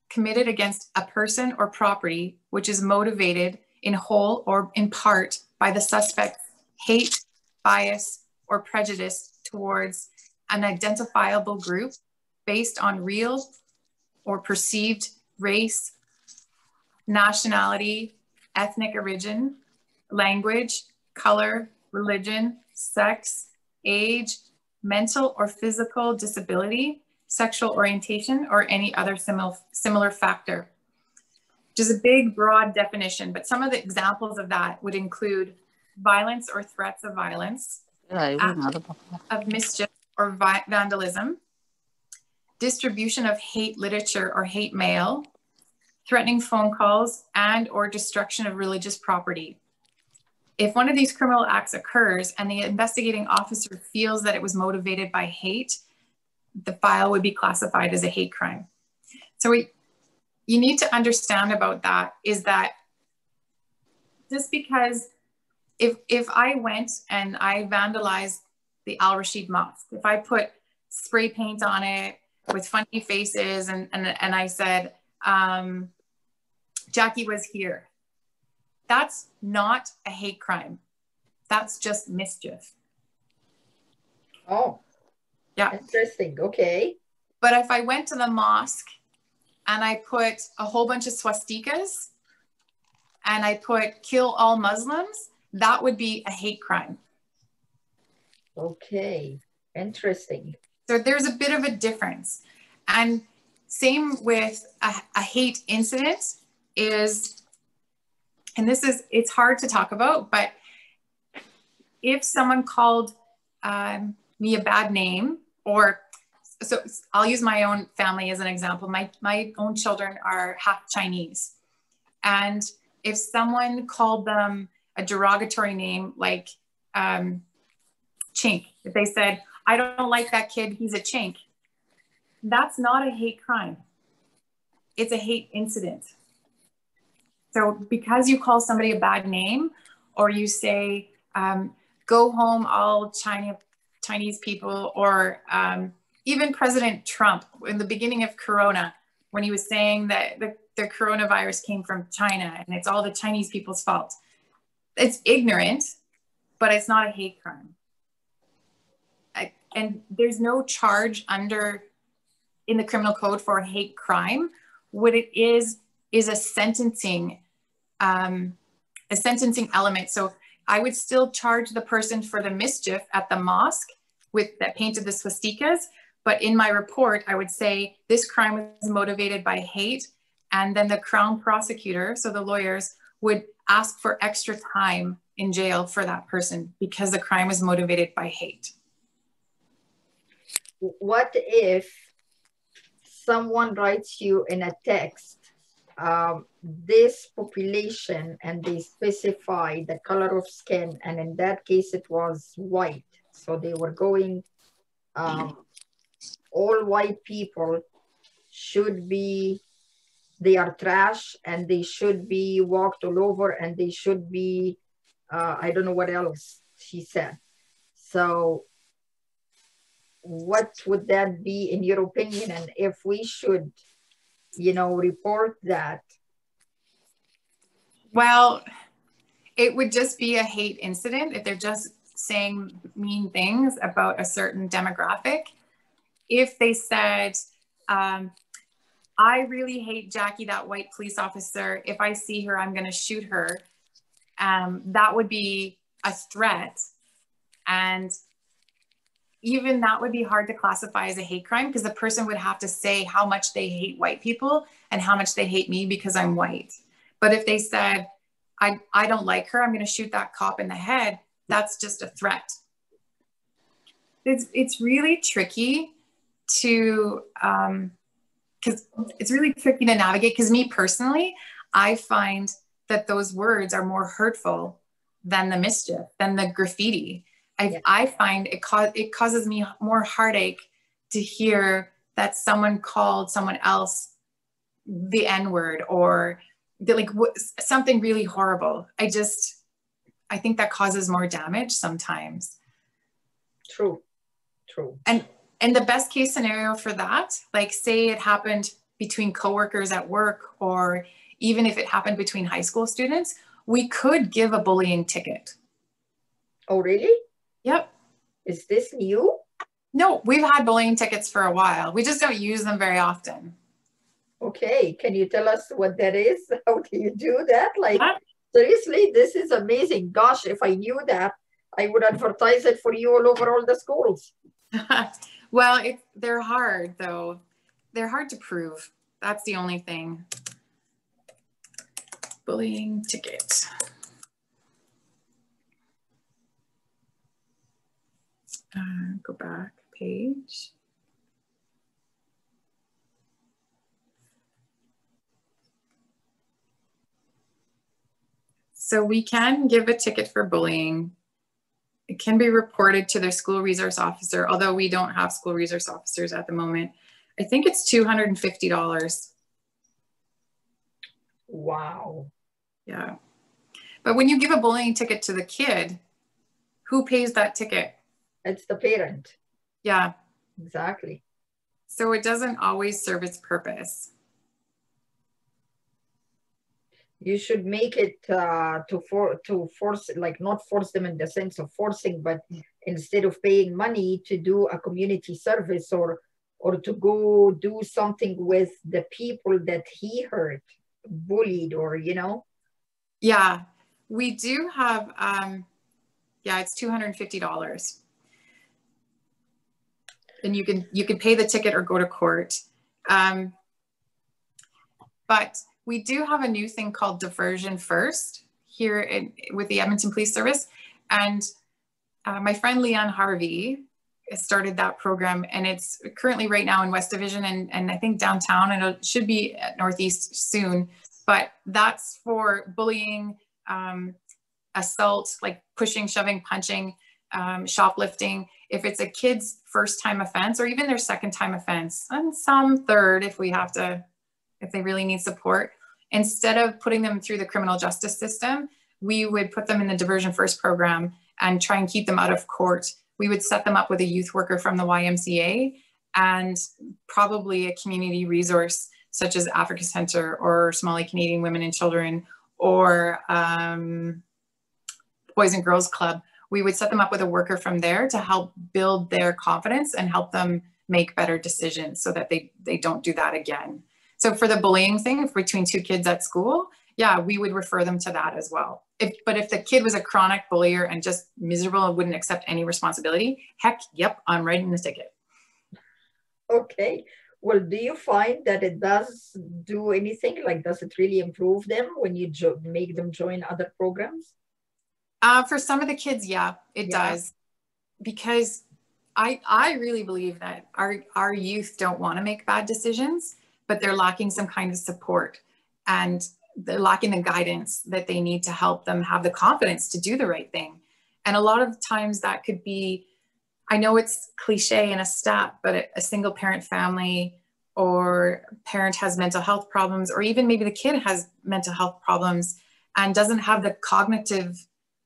committed against a person or property which is motivated in whole or in part by the suspect's hate, bias, or prejudice towards an identifiable group based on real or perceived race, nationality, ethnic origin, language, color, religion, sex, age, mental or physical disability, sexual orientation, or any other similar, similar factor. Which is a big, broad definition, but some of the examples of that would include violence or threats of violence, of mischief or vandalism, distribution of hate literature or hate mail, threatening phone calls, and or destruction of religious property. If one of these criminal acts occurs and the investigating officer feels that it was motivated by hate, the file would be classified as a hate crime. So we, you need to understand about that is that just because if if I went and I vandalized the Al Rashid Mosque, if I put spray paint on it with funny faces and and, and I said, um, Jackie was here, that's not a hate crime. That's just mischief. Oh. Yeah. Interesting. Okay. But if I went to the mosque and I put a whole bunch of swastikas and I put kill all Muslims, that would be a hate crime. Okay. Interesting. So there's a bit of a difference. And same with a, a hate incident is, and this is, it's hard to talk about, but if someone called um, me a bad name or so I'll use my own family as an example. My, my own children are half Chinese. And if someone called them a derogatory name like um, chink, if they said, I don't like that kid, he's a chink, that's not a hate crime. It's a hate incident. So because you call somebody a bad name or you say, um, go home, all China, Chinese people, or um, even President Trump in the beginning of Corona, when he was saying that the, the coronavirus came from China and it's all the Chinese people's fault. It's ignorant, but it's not a hate crime. I, and there's no charge under in the criminal code for a hate crime. What it is is a sentencing, um, a sentencing element. So I would still charge the person for the mischief at the mosque with that painted the swastikas, but in my report, I would say this crime was motivated by hate. And then the Crown prosecutor, so the lawyers, would ask for extra time in jail for that person because the crime was motivated by hate. What if someone writes you in a text, um, this population, and they specify the color of skin, and in that case, it was white. So they were going um, all white people should be they are trash and they should be walked all over and they should be uh, i don't know what else she said so what would that be in your opinion and if we should you know report that well it would just be a hate incident if they're just saying mean things about a certain demographic if they said, um, I really hate Jackie, that white police officer. If I see her, I'm going to shoot her. Um, that would be a threat. And even that would be hard to classify as a hate crime because the person would have to say how much they hate white people and how much they hate me because I'm white. But if they said, I, I don't like her, I'm going to shoot that cop in the head, that's just a threat. It's, it's really tricky to um because it's really tricky to navigate because me personally i find that those words are more hurtful than the mischief than the graffiti i, yeah. I find it, co- it causes me more heartache to hear that someone called someone else the n word or like w- something really horrible i just i think that causes more damage sometimes true true and and the best case scenario for that, like say it happened between coworkers at work or even if it happened between high school students, we could give a bullying ticket. Oh, really? Yep. Is this new? No, we've had bullying tickets for a while. We just don't use them very often. Okay. Can you tell us what that is? (laughs) How do you do that? Like, seriously, this is amazing. Gosh, if I knew that, I would advertise it for you all over all the schools. (laughs) Well, it, they're hard though. They're hard to prove. That's the only thing. Bullying ticket. Uh, go back page. So we can give a ticket for bullying it can be reported to their school resource officer, although we don't have school resource officers at the moment. I think it's $250. Wow. Yeah. But when you give a bullying ticket to the kid, who pays that ticket? It's the parent. Yeah. Exactly. So it doesn't always serve its purpose you should make it uh, to for to force like not force them in the sense of forcing but instead of paying money to do a community service or or to go do something with the people that he hurt bullied or you know? Yeah. We do have um yeah it's $250 and you can you can pay the ticket or go to court. Um, but we do have a new thing called diversion first here in, with the Edmonton Police Service. And uh, my friend Leon Harvey started that program and it's currently right now in West Division and, and I think downtown and it should be at Northeast soon. But that's for bullying, um, assault, like pushing, shoving, punching, um, shoplifting. If it's a kid's first time offense or even their second time offense, and some third if we have to, if they really need support, instead of putting them through the criminal justice system, we would put them in the diversion first program and try and keep them out of court. We would set them up with a youth worker from the YMCA and probably a community resource such as Africa Center or Somali Canadian Women and Children or um, Boys and Girls Club. We would set them up with a worker from there to help build their confidence and help them make better decisions so that they, they don't do that again. So for the bullying thing between two kids at school, yeah, we would refer them to that as well. If, but if the kid was a chronic bullier and just miserable and wouldn't accept any responsibility, heck, yep, I'm writing the ticket. Okay. Well, do you find that it does do anything? Like, does it really improve them when you make them join other programs? Uh, for some of the kids, yeah, it yeah. does. Because I, I really believe that our, our youth don't want to make bad decisions, but they're lacking some kind of support. And they're lacking the guidance that they need to help them have the confidence to do the right thing. And a lot of times that could be, I know it's cliche and a stat, but a single parent family or parent has mental health problems, or even maybe the kid has mental health problems and doesn't have the cognitive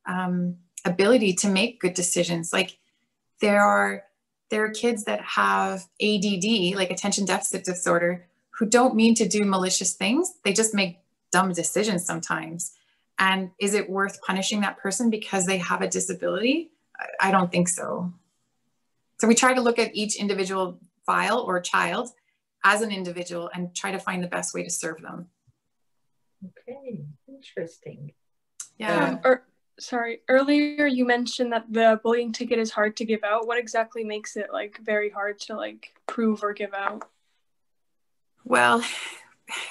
um, ability to make good decisions. Like there are there are kids that have ADD, like attention deficit disorder, who don't mean to do malicious things. They just make dumb decisions sometimes. And is it worth punishing that person because they have a disability? I don't think so. So we try to look at each individual file or child as an individual and try to find the best way to serve them. Okay, interesting. Yeah. Um, or, sorry, earlier you mentioned that the bullying ticket is hard to give out. What exactly makes it like very hard to like prove or give out? Well,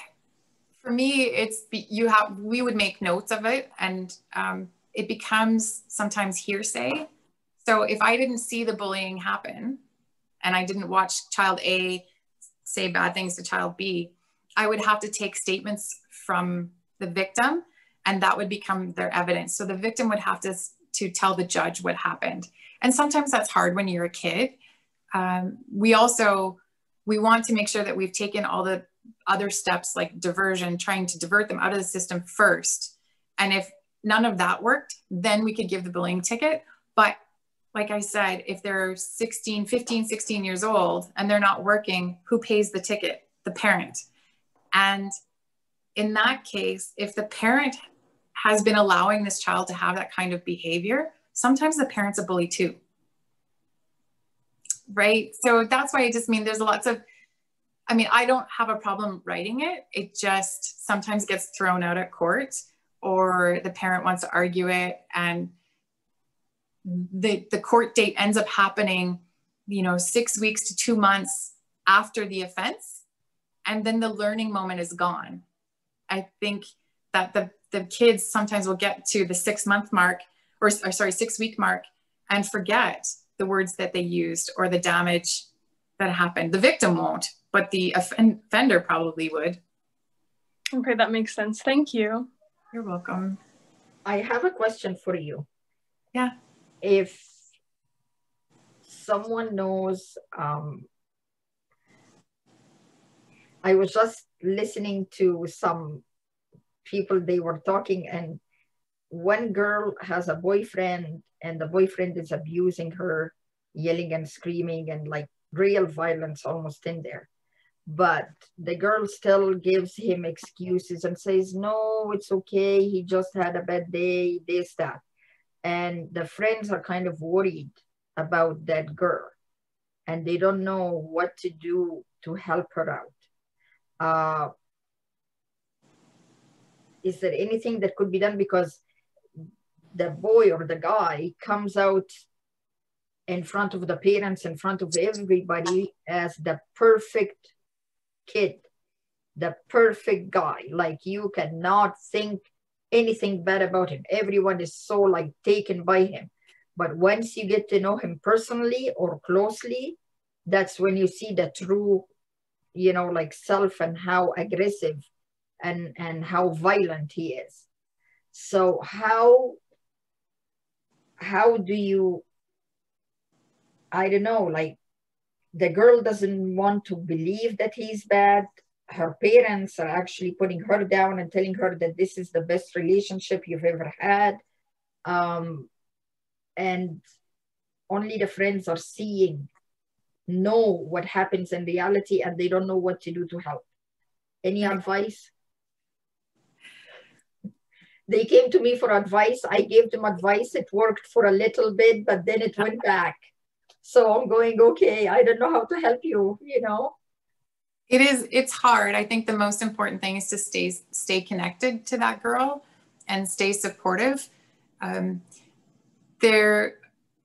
(sighs) for me, it's you have we would make notes of it, and um, it becomes sometimes hearsay. So if I didn't see the bullying happen, and I didn't watch child A say bad things to child B, I would have to take statements from the victim, and that would become their evidence. So the victim would have to to tell the judge what happened, and sometimes that's hard when you're a kid. Um, we also we want to make sure that we've taken all the other steps like diversion, trying to divert them out of the system first. And if none of that worked, then we could give the bullying ticket. But like I said, if they're 16, 15, 16 years old and they're not working, who pays the ticket? The parent. And in that case, if the parent has been allowing this child to have that kind of behavior, sometimes the parent's a bully too. Right? So that's why I just mean there's lots of I mean, I don't have a problem writing it. It just sometimes gets thrown out at court or the parent wants to argue it and the, the court date ends up happening, you know, six weeks to two months after the offense. And then the learning moment is gone. I think that the, the kids sometimes will get to the six month mark or, or sorry, six week mark and forget the words that they used or the damage that happened. The victim won't, but the offender probably would. Okay, that makes sense. Thank you. You're welcome. I have a question for you. Yeah. If someone knows, um, I was just listening to some people, they were talking, and one girl has a boyfriend, and the boyfriend is abusing her, yelling and screaming, and like real violence almost in there. But the girl still gives him excuses and says no it's okay. He just had a bad day this that. And the friends are kind of worried about that girl and they don't know what to do to help her out. Uh, is there anything that could be done? Because the boy or the guy comes out in front of the parents in front of everybody as the perfect kid, the perfect guy. Like you cannot think anything bad about him. Everyone is so like taken by him. But once you get to know him personally or closely, that's when you see the true, you know, like self and how aggressive and and how violent he is. So how how do you I don't know, like the girl doesn't want to believe that he's bad. Her parents are actually putting her down and telling her that this is the best relationship you've ever had. Um, and only the friends are seeing, know what happens in reality, and they don't know what to do to help. Any advice? They came to me for advice. I gave them advice. It worked for a little bit, but then it went (laughs) back. So I'm going, okay, I don't know how to help you, you know? It is, it's hard. I think the most important thing is to stay, stay connected to that girl and stay supportive. Um, there,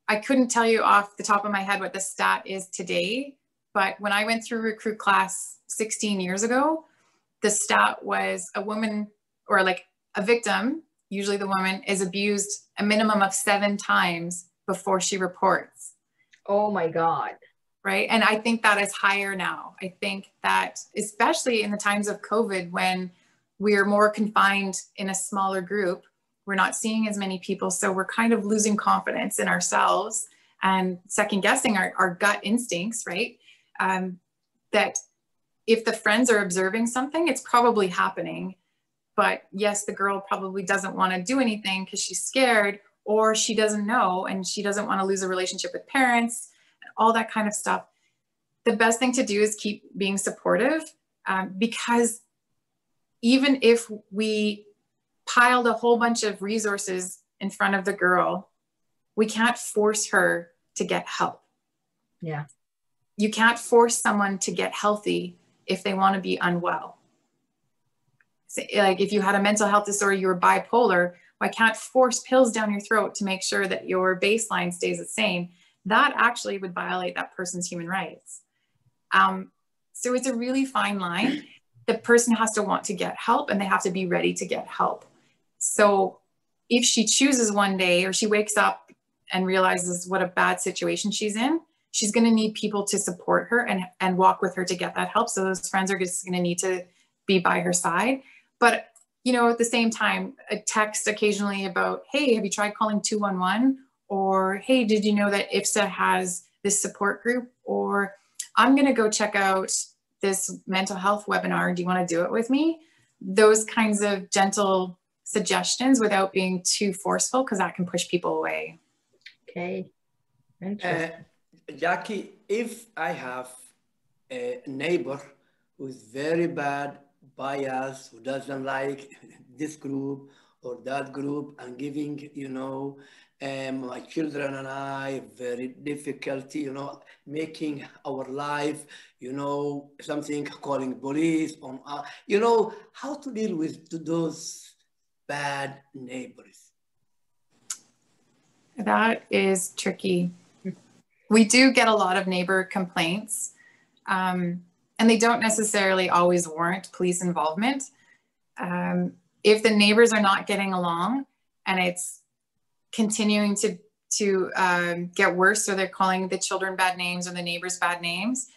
I couldn't tell you off the top of my head what the stat is today, but when I went through recruit class 16 years ago, the stat was a woman or like a victim, usually the woman, is abused a minimum of seven times before she reports. Oh my God. Right. And I think that is higher now. I think that, especially in the times of COVID, when we're more confined in a smaller group, we're not seeing as many people. So we're kind of losing confidence in ourselves and second guessing our, our gut instincts, right? Um, that if the friends are observing something, it's probably happening. But yes, the girl probably doesn't want to do anything because she's scared or she doesn't know and she doesn't want to lose a relationship with parents, all that kind of stuff. The best thing to do is keep being supportive um, because even if we piled a whole bunch of resources in front of the girl, we can't force her to get help. Yeah. You can't force someone to get healthy if they want to be unwell. Like if you had a mental health disorder, you were bipolar, I can't force pills down your throat to make sure that your baseline stays the same. That actually would violate that person's human rights. Um, so it's a really fine line. The person has to want to get help and they have to be ready to get help. So if she chooses one day or she wakes up and realizes what a bad situation she's in, she's going to need people to support her and, and walk with her to get that help. So those friends are just going to need to be by her side. But you know, at the same time, a text occasionally about, hey, have you tried calling 211? Or, hey, did you know that IFSSA has this support group? Or, I'm going to go check out this mental health webinar. Do you want to do it with me? Those kinds of gentle suggestions without being too forceful, because that can push people away. Okay. Uh, Jackie, if I have a neighbor who's very bad bias, who doesn't like (laughs) this group or that group and giving, you know, um, my children and I very difficulty, you know, making our life, you know, something calling police on, uh, you know, how to deal with those bad neighbors. That is tricky. We do get a lot of neighbor complaints. Um, and they don't necessarily always warrant police involvement. Um, if the neighbors are not getting along and it's continuing to to um, get worse, so they're calling the children bad names or the neighbors bad names,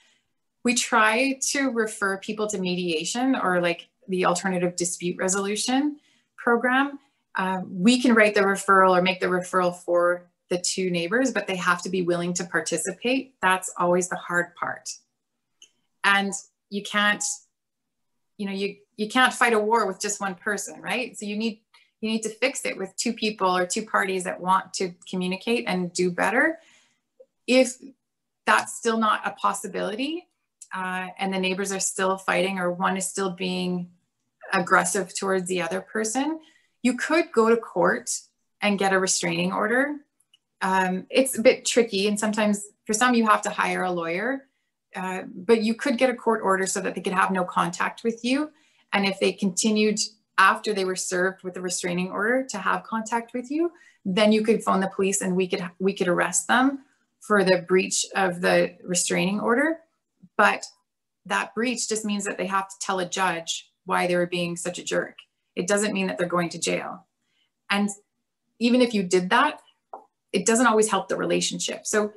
we try to refer people to mediation or like the alternative dispute resolution program. Uh, we can write the referral or make the referral for the two neighbors, but they have to be willing to participate. That's always the hard part and you can't you know you you can't fight a war with just one person right? So you need you need to fix it with two people or two parties that want to communicate and do better. If that's still not a possibility uh, and the neighbors are still fighting or one is still being aggressive towards the other person you could go to court and get a restraining order. Um, it's a bit tricky and sometimes for some you have to hire a lawyer uh, but you could get a court order so that they could have no contact with you. And if they continued after they were served with a restraining order to have contact with you, then you could phone the police and we could we could arrest them for the breach of the restraining order. But that breach just means that they have to tell a judge why they were being such a jerk. It doesn't mean that they're going to jail. And even if you did that, it doesn't always help the relationship. So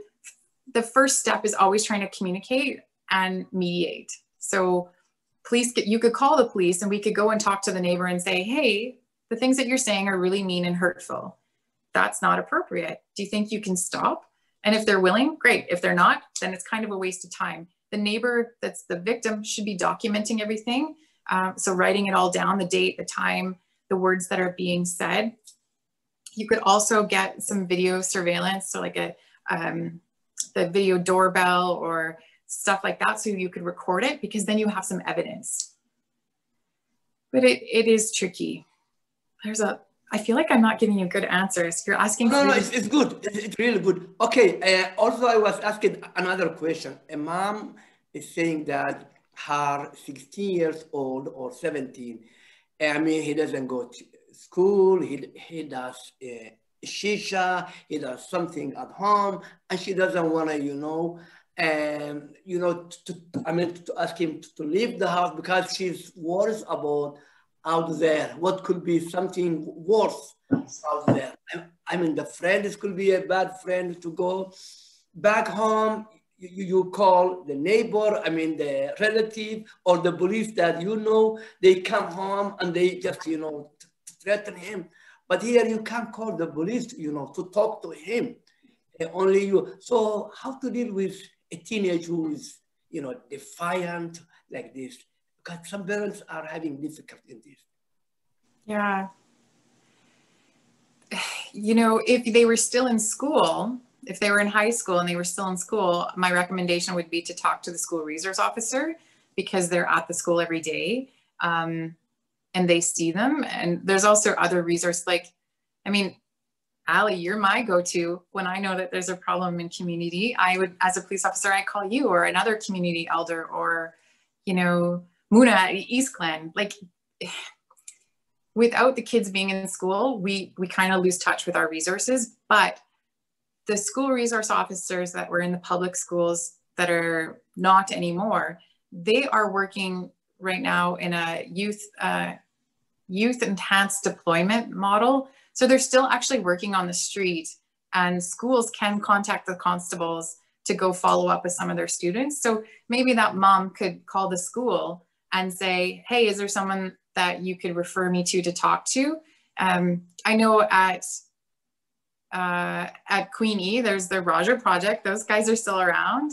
the first step is always trying to communicate and mediate. So police, you could call the police and we could go and talk to the neighbor and say, hey, the things that you're saying are really mean and hurtful. That's not appropriate. Do you think you can stop? And if they're willing, great. If they're not, then it's kind of a waste of time. The neighbor that's the victim should be documenting everything. Uh, so writing it all down, the date, the time, the words that are being said. You could also get some video surveillance, so like a um, the video doorbell or stuff like that, so you could record it because then you have some evidence. But it, it is tricky. There's a I feel like I'm not giving you good answers. You're asking. No, no, it's, it's good. It's, it's, really good. Okay. Uh, also, I was asking another question. A mom is saying that her 16 years old or 17, I mean, he doesn't go to school. He he does uh, shisha. He does something at home, and she doesn't want to, you know, and um, you know, to, I mean, to ask him to leave the house because she's worried about out there? What could be something worse out there? I mean, the friend could be a bad friend to go back home. You, you call the neighbor, I mean, the relative or the police that you know, they come home and they just, you know, threaten him. But here you can't call the police, you know, to talk to him. Only you. So how to deal with a teenager who is, you know, defiant like this? because some parents are having difficulty in this. Yeah. (sighs) You know, if they were still in school, if they were in high school and they were still in school, my recommendation would be to talk to the school resource officer because they're at the school every day um, and they see them. And there's also other resources like, I mean, Ali, you're my go-to when I know that there's a problem in community. I would, as a police officer, I call you or another community elder or, you know, Muna East Glen, like (sighs) without the kids being in school, we we kind of lose touch with our resources. But the school resource officers that were in the public schools that are not anymore, they are working right now in a youth uh, youth enhanced deployment model. So they're still actually working on the street, and schools can contact the constables to go follow up with some of their students. So maybe that mom could call the school and say, hey, is there someone that you could refer me to to talk to? Um, I know at uh, at Queenie, there's the Roger Project. Those guys are still around.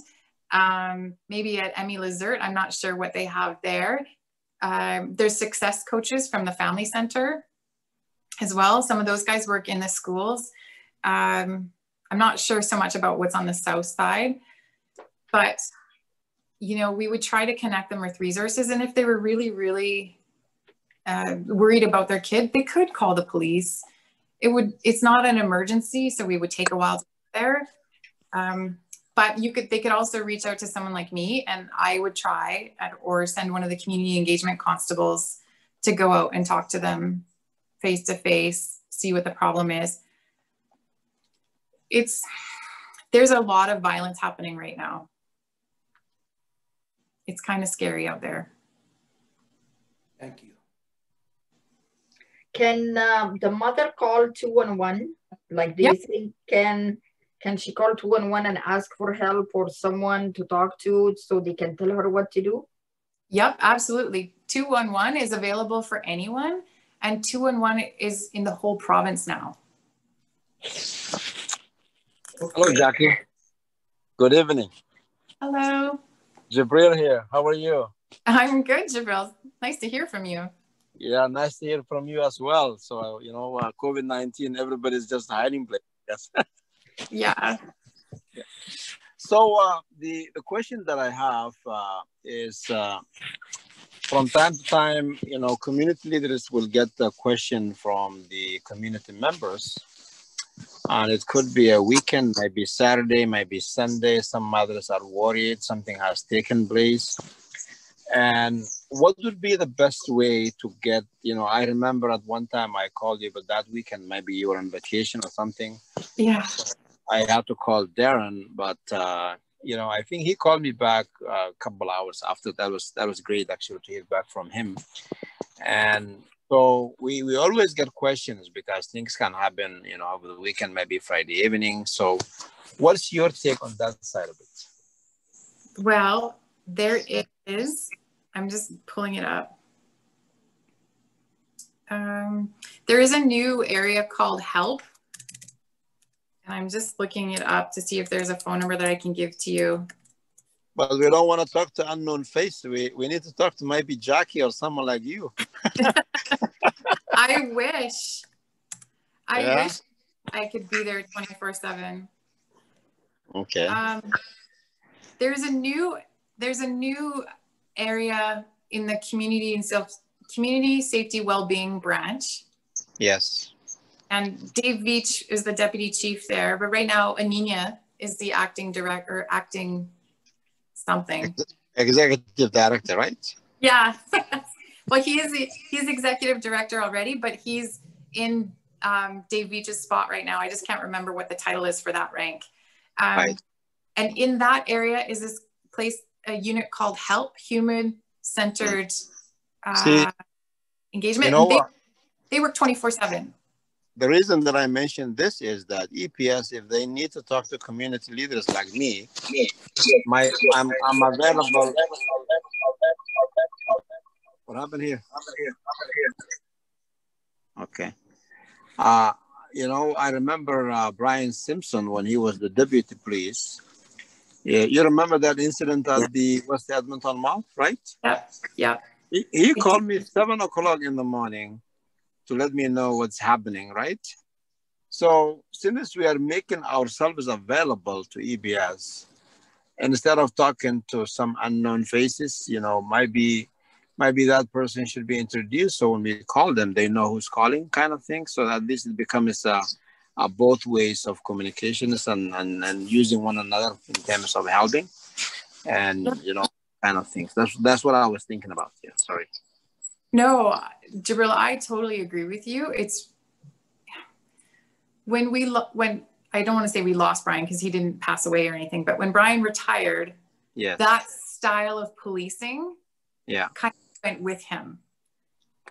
Um, maybe at M.E. LaZerte, I'm not sure what they have there. Um, there's success coaches from the Family Center as well. Some of those guys work in the schools. Um, I'm not sure so much about what's on the south side, but you know, we would try to connect them with resources. And if they were really, really uh, worried about their kid, they could call the police. It would, it's not an emergency, so we would take a while to get there. Um, but you could, they could also reach out to someone like me and I would try at, or send one of the community engagement constables to go out and talk to them face to face, see what the problem is. It's, there's a lot of violence happening right now it's kind of scary out there. Thank you. Can um, the mother call 211? Like, do yep. you think can can she call 211 and ask for help or someone to talk to so they can tell her what to do? Yep, absolutely. 211 is available for anyone, and 211 is in the whole province now. Hello, Jackie. Good evening. Hello. Jibril here. How are you? I'm good, Jibril. Nice to hear from you. Yeah, nice to hear from you as well. So, you know, uh, COVID 19, everybody's just hiding place. Yes. (laughs) yeah. yeah. So, uh, the, the question that I have uh, is uh, from time to time, you know, community leaders will get a question from the community members and it could be a weekend, maybe Saturday, maybe Sunday. Some mothers are worried something has taken place. And what would be the best way to get, you know, I remember at one time I called you, but that weekend maybe you were on vacation or something. Yeah. I had to call Darren, but uh, you know, I think he called me back a couple hours after that was that was great actually to hear back from him. And so we we always get questions because things can happen, you know, over the weekend, maybe Friday evening. So what's your take on that side of it? Well, there is. I'm just pulling it up. Um, there is a new area called help. I'm just looking it up to see if there's a phone number that I can give to you. But we don't want to talk to unknown face. We, we need to talk to maybe Jackie or someone like you. (laughs) I wish. I Yeah? wish I could be there 24 7. Okay. Um, there's a new there's a new area in the community and self community safety well-being branch yes. And Dave Veach is the deputy chief there but right now Anina is the acting director acting something. Executive director, right? yeah. (laughs) Well he is he's executive director already but he's in um, Dave Veach's spot right now. I just can't remember what the title is for that rank. Um, Right. and in that area is this place a unit called help human centered See, uh, engagement. You know they, they work 24 7 The reason that I mentioned this is that EPS, if they need to talk to community leaders like me, my I'm I'm available. What happened here? Okay. Uh, you know, I remember uh, Brian Simpson when he was the deputy police. Yeah, you remember that incident at the West Edmonton Mall, right? yeah yeah He, he called me seven o'clock in the morning to let me know what's happening, right? So since we are making ourselves available to EPS, instead of talking to some unknown faces, you know, maybe maybe that person should be introduced. So when we call them, they know who's calling, kind of thing. So that this becomes a, a both ways of communications and, and and using one another in terms of helping, and you know, kind of things. That's that's what I was thinking about. Yeah, sorry. No, Jabril, I totally agree with you. It's when we lo- when I don't want to say we lost Brian because he didn't pass away or anything, but when Brian retired, Yes. that style of policing yeah. went with him,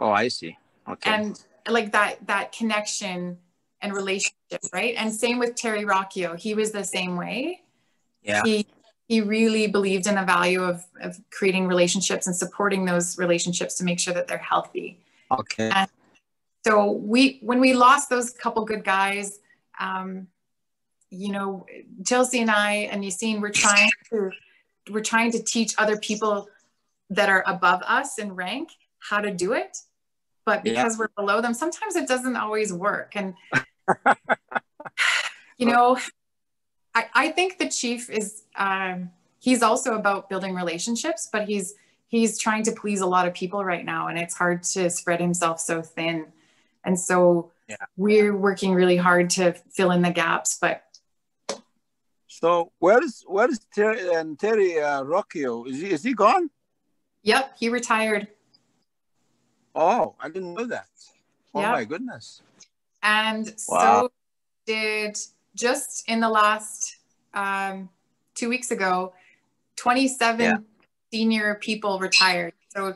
Oh, I see. Okay. and like that that connection and relationship, right? And same with Terry Rocchio, he was the same way. yeah. He he really believed in the value of of creating relationships and supporting those relationships to make sure that they're healthy. Okay. so we when we lost those couple good guys um, you know chelsea and i and Yassine, we're trying to we're trying to teach other people that are above us in rank how to do it but Yeah. because we're below them sometimes it doesn't always work and (laughs) you know i, I think the chief is um, he's also about building relationships but he's he's trying to please a lot of people right now and it's hard to spread himself so thin and so Yeah. we're working really hard to fill in the gaps but So where is where is Terry and Terry uh, Rocchio? Is he is he gone? yep he retired Oh, I didn't know that. Oh Yeah. my goodness. and Wow. so did just in the last um, two weeks ago 27 Yeah. senior people retired. So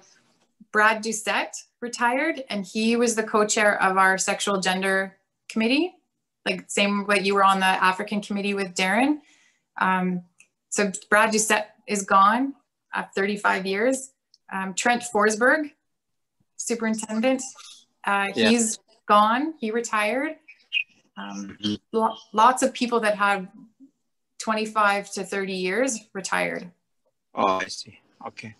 brad doucette retired and he was the co-chair of our sexual gender committee like same what you were on the african committee with darren. Um, so brad doucette is gone at 35 years. Um, trent forsberg superintendent uh, Yeah. he's gone. He retired um, Mhm. lo- lots of people that had 25 to 30 years retired Oh, I see. Okay.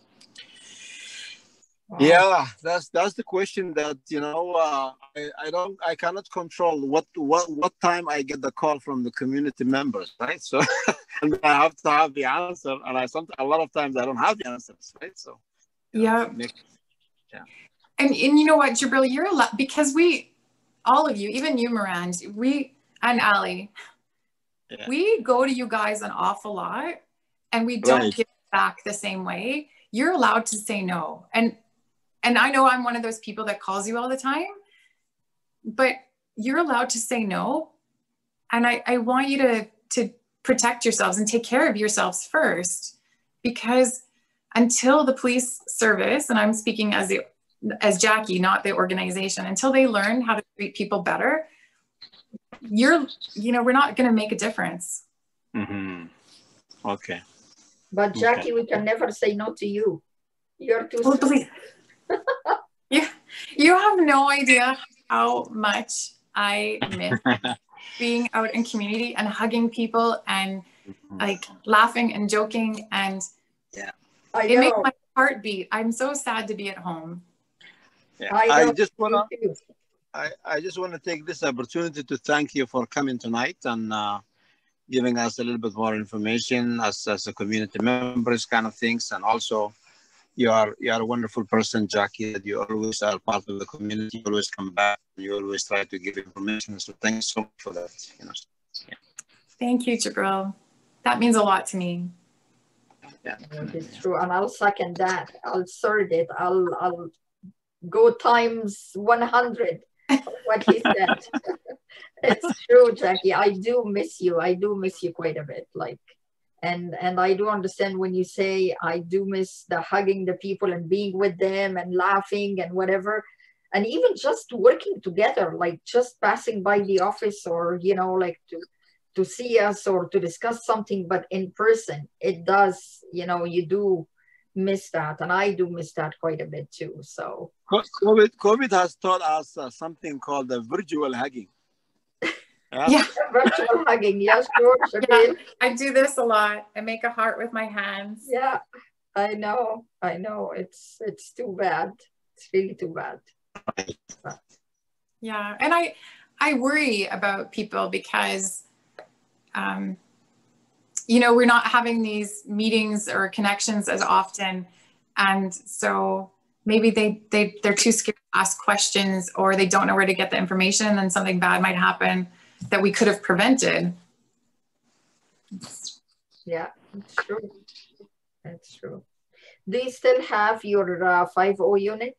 Yeah, that's that's the question that you know. Uh, I, I don't I cannot control what what what time I get the call from the community members, right? So, (laughs) and I have to have the answer, and I some a lot of times I don't have the answers, right? So, Yeah. make- and, and you know what jabril you're a lot because we all of you even you moran we and ali Yeah. we go to you guys an awful lot and we don't Right. give back the same way you're allowed to say no and and i know i'm one of those people that calls you all the time but you're allowed to say no and i i want you to to protect yourselves and take care of yourselves first because until the police service and i'm speaking as the as jackie not the organization until they learn how to treat people better you're you know we're not going to make a difference Mm-hmm. Okay. But Jackie, we can never say no to you. You're too. Oh, please. (laughs) you, you have no idea how much I miss (laughs) being out in community and hugging people and like laughing and joking and I it makes my heart beat. I'm so sad to be at home. Yeah. I I, just wanna I, I just wanna take this opportunity to thank you for coming tonight and uh, giving us a little bit more information as, as a community members kind of things and also you are you are a wonderful person Jackie that you always are part of the community you always come back you always try to give information so thanks so much for that you know Thank you, Jabril. That means a lot to me. yeah It's true, and I'll second that. I'll third it. I'll I'll go times one hundred. What he said. (laughs) it's true, Jackie. I do miss you. I do miss you quite a bit. Like, and and I do understand when you say I do miss the hugging the people and being with them and laughing and whatever. And even just working together, like just passing by the office or you know, like to to see us or to discuss something, but in person, it does, you know, you do miss that. And I do miss that quite a bit too. So, COVID, COVID has taught us uh, something called the virtual hugging. (laughs) Yeah. Yeah, virtual hugging, yes, sure, (laughs) Shabil. I do this a lot. I make a heart with my hands. Yeah, I know, I know. It's it's too bad. It's really too bad. Yeah, and I I worry about people because um, you know we're not having these meetings or connections as often, and so maybe they they they're too scared to ask questions or they don't know where to get the information, and then something bad might happen that we could have prevented. Yeah, that's true. That's true. Do you still have your uh, 5O unit?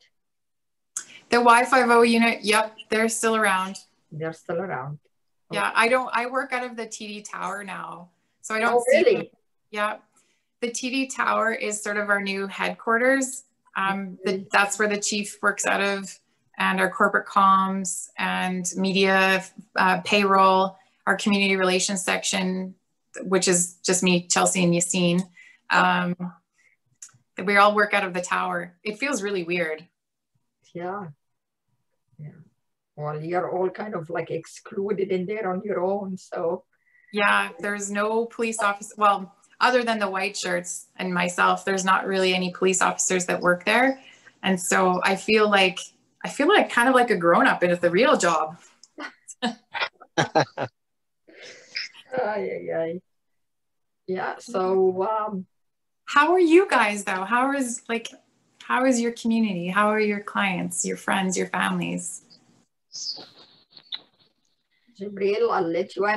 The Y50 unit, yep, they're still around. They're still around. Yeah, I don't. I work out of the TD Tower now, so I don't Oh, see. really? Yeah, the TD Tower is sort of our new headquarters. Um, the, that's where the chief works out of, and our corporate comms and media, uh, payroll, our community relations section, which is just me, Chelsea, and Yassine. Um, we all work out of the tower. It feels really weird. Yeah. Yeah. Well, you're all kind of like excluded in there on your own. So, Yeah, there's no police officer. Well, other than the white shirts and myself, there's not really any police officers that work there. And so I feel like I feel like kind of like a grown up at the real job. ay, ay, ay. yeah. So, um, How are you guys though? How is like how is your community? How are your clients, your friends, your families? Jibril, I'll let you answer.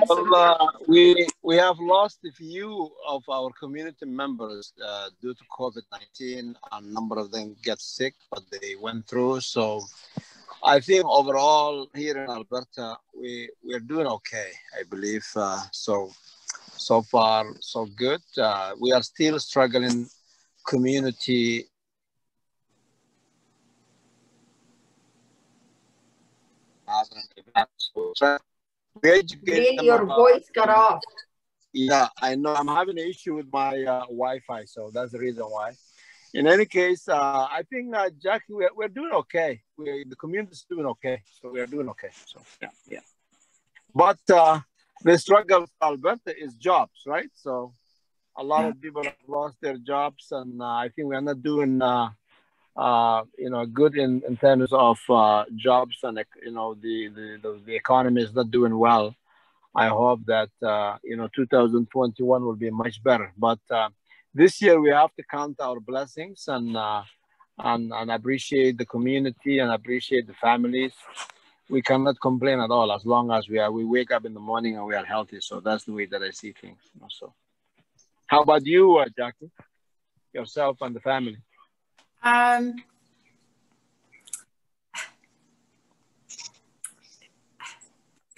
Well, uh, we we have lost a few of our community members uh, due to COVID nineteen. A number of them get sick, but they went through. So, I think overall here in Alberta, we we're doing okay. I believe uh, so. So far, so good. Uh, we are still struggling. Community we educate Jibril, them your about- voice cut off. yeah, I know. I'm having an issue with my uh, Wi-Fi, so that's the reason why. In any case, uh, I think uh, Jackie, we're, we're doing okay. we the community's doing okay, so we're doing okay. So yeah, yeah. But uh, the struggle of Alberta is jobs, right? So a lot of people have lost their jobs, and uh, I think we're not doing, uh, you know, good in, in terms of uh, jobs, and you know, the, the the the economy is not doing well. I hope that uh, you know 2021 will be much better. But uh, this year we have to count our blessings and uh, and and appreciate the community and appreciate the families. We cannot complain at all as long as we are we wake up in the morning and we are healthy. So that's the way that I see things. you know, So, how about you, Jackie? Yourself and the family. Um,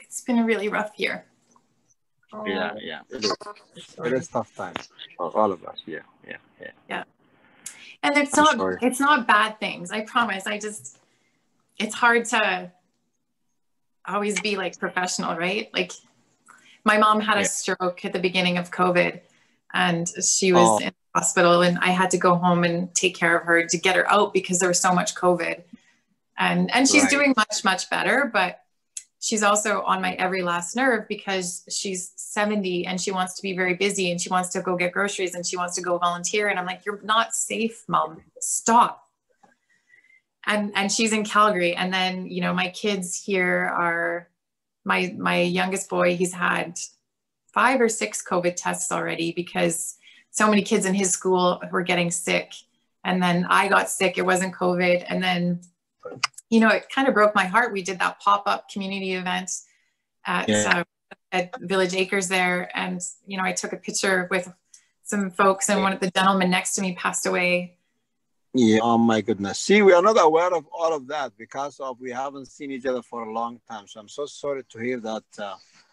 it's been a really rough year. Yeah, Oh, yeah. It is, it sorry. is tough times for all of us. Yeah, yeah, yeah. Yeah. And it's I'm not sorry. it's not bad things. I promise. I just it's hard to always be like professional, right? Like my mom had a stroke at the beginning of COVID and she was Oh. in the hospital and I had to go home and take care of her to get her out because there was so much COVID. And and she's Right. doing much, much better, but she's also on my every last nerve because she's 70 and she wants to be very busy and she wants to go get groceries and she wants to go volunteer and i'm like you're not safe mom stop and and she's in calgary and then you know my kids here are my my youngest boy he's had five or six covid tests already because so many kids in his school were getting sick and then i got sick it wasn't covid and then you know it kind of broke my heart we did that pop-up community event at Yeah. uh, at village acres there and you know i took a picture with some folks and one of the gentlemen next to me passed away Yeah. Oh my goodness. See, we are not aware of all of that because of we haven't seen each other for a long time. So I'm so sorry to hear that. Uh, that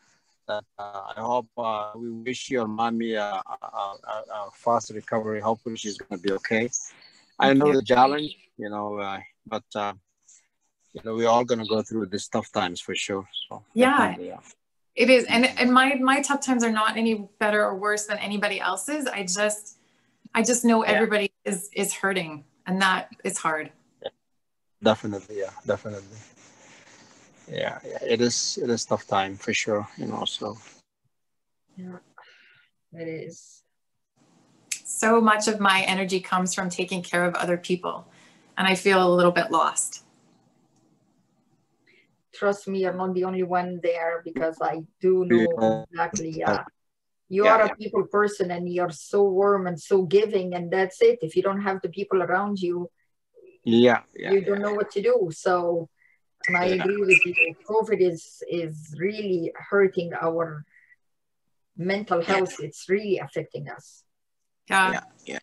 uh, I hope uh, we wish your mommy a, a, a, fast recovery. Hopefully, she's going to be okay. I know the challenge, you know, uh, but uh, you know we're all going to go through these tough times for sure. So Yeah. yeah. It is, and and my my tough times are not any better or worse than anybody else's. I just I just know Yeah. everybody is is hurting, and that is hard. definitely yeah definitely yeah, yeah it is it is tough time for sure you know so yeah, It is. So much of my energy comes from taking care of other people, and I feel a little bit lost. Trust me, you're not the only one there because I do know Yeah. exactly. Yeah. You Yeah, are a people person and you're so warm and so giving, and that's it. If you don't have the people around you, yeah yeah, you don't know what to do. So, and I agree with you. COVID is is really hurting our mental health. It's really affecting us. Yeah, Yeah,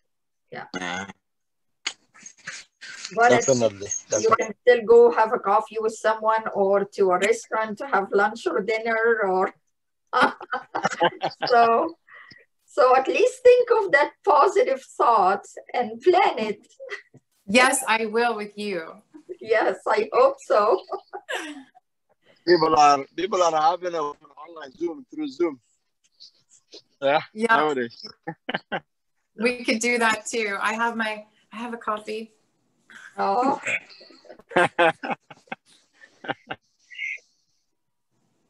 yeah. But it's- definitely you can still go have a coffee with someone or to a restaurant to have lunch or dinner or (laughs) so so at least think of that positive thought and plan it yes, I will with you. Yes i hope so. People are people are having a, an online zoom through zoom. Yeah Yeah, nowadays we could do that too. I have my I have a coffee. oh. (laughs)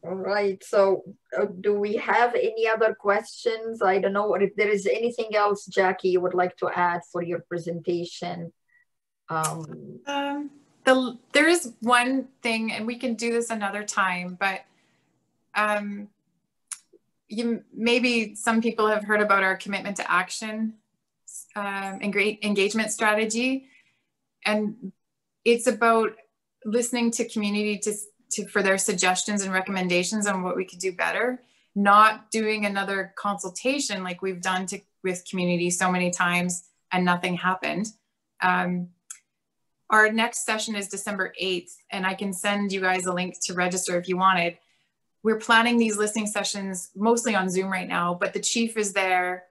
All right so uh, do we have any other questions? I don't know if there is anything else jackie you would like to add for your presentation? Um Um, the there is one thing, and we can do this another time, but um, you maybe some people have heard about our commitment to action um, and great engagement strategy, and it's about listening to community to, to for their suggestions and recommendations on what we could do better. Not doing another consultation like we've done to with community so many times and nothing happened. Um, our next session is December 8th, and I can send you guys a link to register if you wanted. We're planning these listening sessions mostly on Zoom right now, but the chief is there,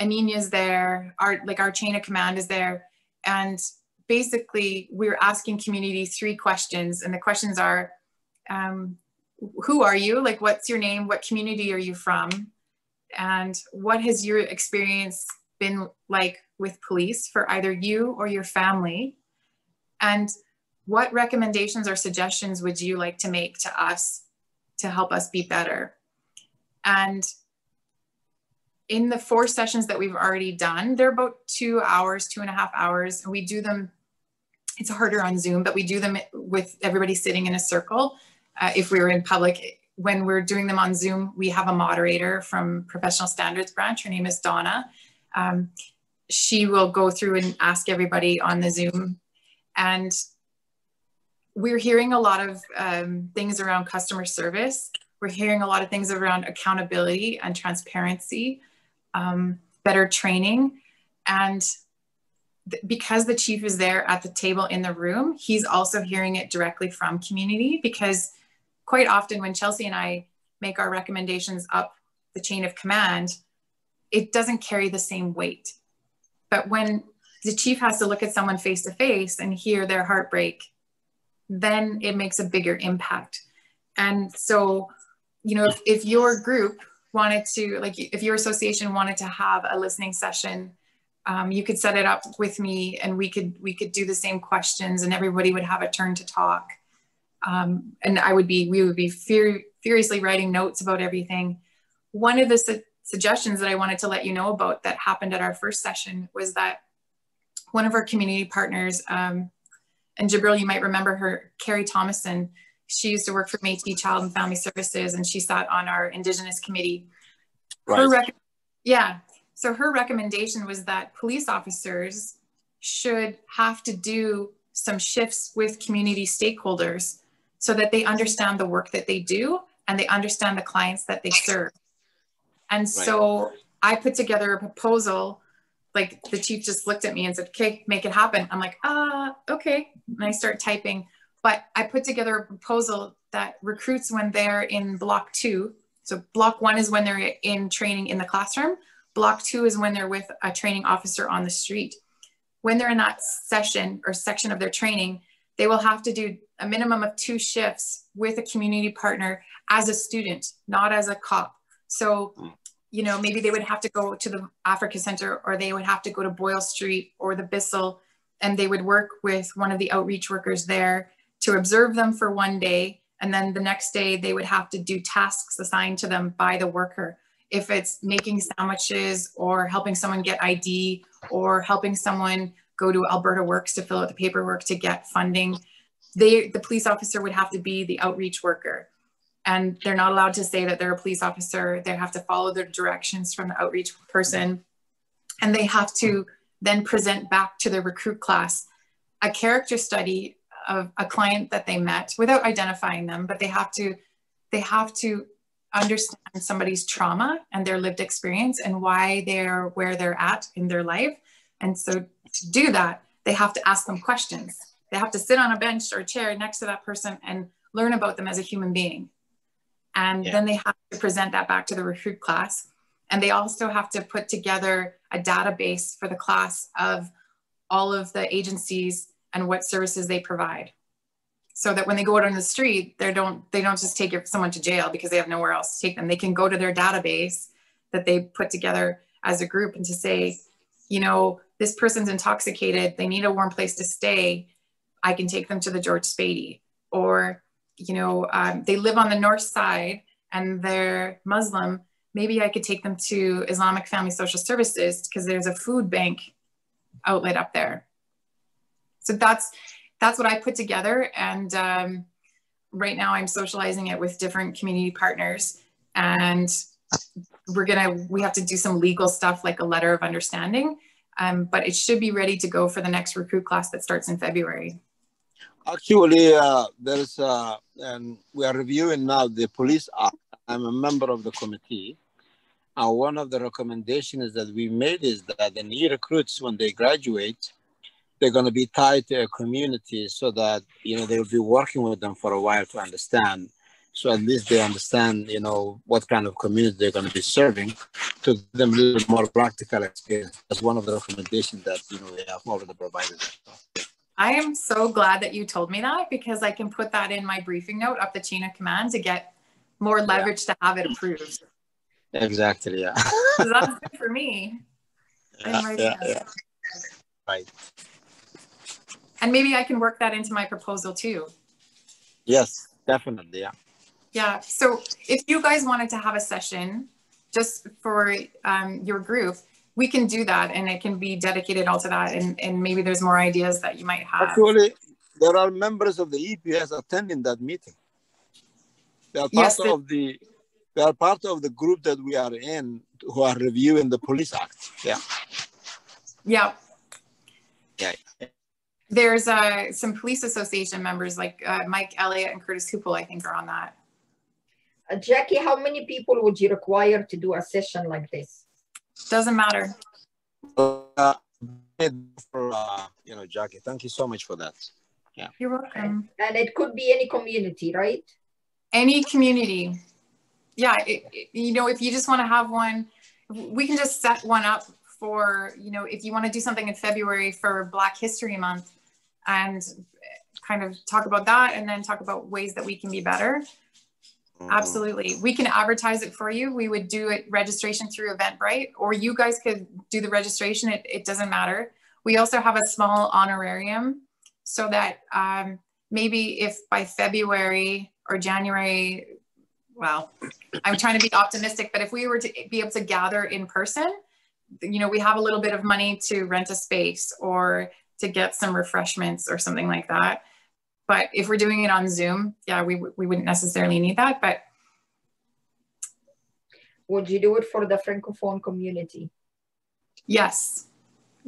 Enyinnah's there, our like our chain of command is there, and basically we're asking community three questions, and the questions are, um, who are you? Like, what's your name? What community are you from? And what has your experience been like with police for either you or your family? And what recommendations or suggestions would you like to make to us to help us be better? And in the four sessions that we've already done, they're about two hours, two and a half hours. And we do them, it's harder on Zoom, but we do them with everybody sitting in a circle. Uh, if we were in public, when we're doing them on Zoom, we have a moderator from Professional Standards Branch. Her name is Donna. Um, she will go through and ask everybody on the Zoom and we're hearing a lot of um, things around customer service. We're hearing a lot of things around accountability and transparency, um, better training. And th- because the chief is there at the table in the room, he's also hearing it directly from community because quite often when Chelsea and I make our recommendations up the chain of command, it doesn't carry the same weight. But when the chief has to look at someone face to face and hear their heartbreak, then it makes a bigger impact. And so, you know, if, if your group wanted to, like, if your association wanted to have a listening session, um, you could set it up with me and we could we could do the same questions and everybody would have a turn to talk um, and i would be we would be fur- furiously writing notes about everything one of the su- suggestions that i wanted to let you know about that happened at our first session was that one of our community partners um, and Jabril, you might remember her, Carrie Thomason. She used to work for Métis Child and Family Services, and she sat on our Indigenous committee. Right. Her rec- yeah, so her recommendation was that police officers should have to do some shifts with community stakeholders so that they understand the work that they do and they understand the clients that they serve. And so I put together a proposal like the chief just looked at me and said, okay, make it happen. I'm like, uh, okay. And I start typing. But I put together a proposal that recruits when they're in block two. So block one is when they're in training in the classroom. Block two is when they're with a training officer on the street. When they're in that session or section of their training, they will have to do a minimum of two shifts with a community partner as a student, not as a cop. So you know, maybe they would have to go to the Africa Center or they would have to go to Boyle Street or the Bissell and they would work with one of the outreach workers there to observe them for one day. And then the next day they would have to do tasks assigned to them by the worker. If it's making sandwiches or helping someone get ID or helping someone go to Alberta Works to fill out the paperwork to get funding, they, the police officer would have to be the outreach worker and they're not allowed to say that they're a police officer. They have to follow the directions from the outreach person. And they have to then present back to the recruit class a character study of a client that they met without identifying them, but they have to they have to understand somebody's trauma and their lived experience and why they're where they're at in their life. And so to do that, they have to ask them questions. They have to sit on a bench or a chair next to that person and learn about them as a human being and yeah. then they have to present that back to the recruit class. And they also have to put together a database for the class of all of the agencies and what services they provide. So that when they go out on the street they don't they don't just take someone to jail because they have nowhere else to take them. They can go to their database that they put together as a group and to say you know this person's intoxicated. They need a warm place to stay. I can take them to the george spady or you know, um, they live on the north side and they're Muslim, maybe I could take them to Islamic Family Social Services because there's a food bank outlet up there. So that's that's what I put together, and um, right now I'm socializing it with different community partners, and we're gonna we have to do some legal stuff like a letter of understanding, um, but it should be ready to go for the next recruit class that starts in February. Actually, uh, there's, uh, and we are reviewing now the police act. I'm a member of the committee. And uh, one of the recommendations that we made is that the new recruits, when they graduate, they're going to be tied to a community so that, you know, they will be working with them for a while to understand. So at least they understand, you know, what kind of community they're going to be serving to give them a little more practical experience. That's one of the recommendations that, you know, we have already provided. I am so glad that you told me that because I can put that in my briefing note up the chain of command to get more leverage yeah. to have it approved. Exactly. Yeah. (laughs) that's good for me. Yeah, yeah, yeah. Right. And maybe I can work that into my proposal too. Yes, definitely. Yeah. Yeah. So if you guys wanted to have a session just for um, your group, we can do that and it can be dedicated all to that and, and maybe there's more ideas that you might have. Actually there are members of the eps attending that meeting. They are part yes, of the they are part of the group that we are in who are reviewing the police act. Yeah. Yeah yeah. There's uh, some police association members like uh, mike elliott and curtis hoople i think are on that. Uh, jackie how many people would you require to do a session like this doesn't matter. Uh, for, uh, you know, Jackie, thank you so much for that. Yeah. You're welcome. And it could be any community, right? Any community. yeah, it, it, you know, if you just want to have one, we can just set one up for, you know, if you want to do something in February for Black History Month and kind of talk about that and then talk about ways that we can be better. Absolutely. We can advertise it for you. We would do it registration through Eventbrite, or you guys could do the registration. It, it doesn't matter. We also have a small honorarium so that um, maybe if by February or January, well, I'm trying to be optimistic, but if we were to be able to gather in person, you know, we have a little bit of money to rent a space or to get some refreshments or something like that. But if we're doing it on Zoom, yeah, we, we wouldn't necessarily need that. But would you do it for the Francophone community? Yes.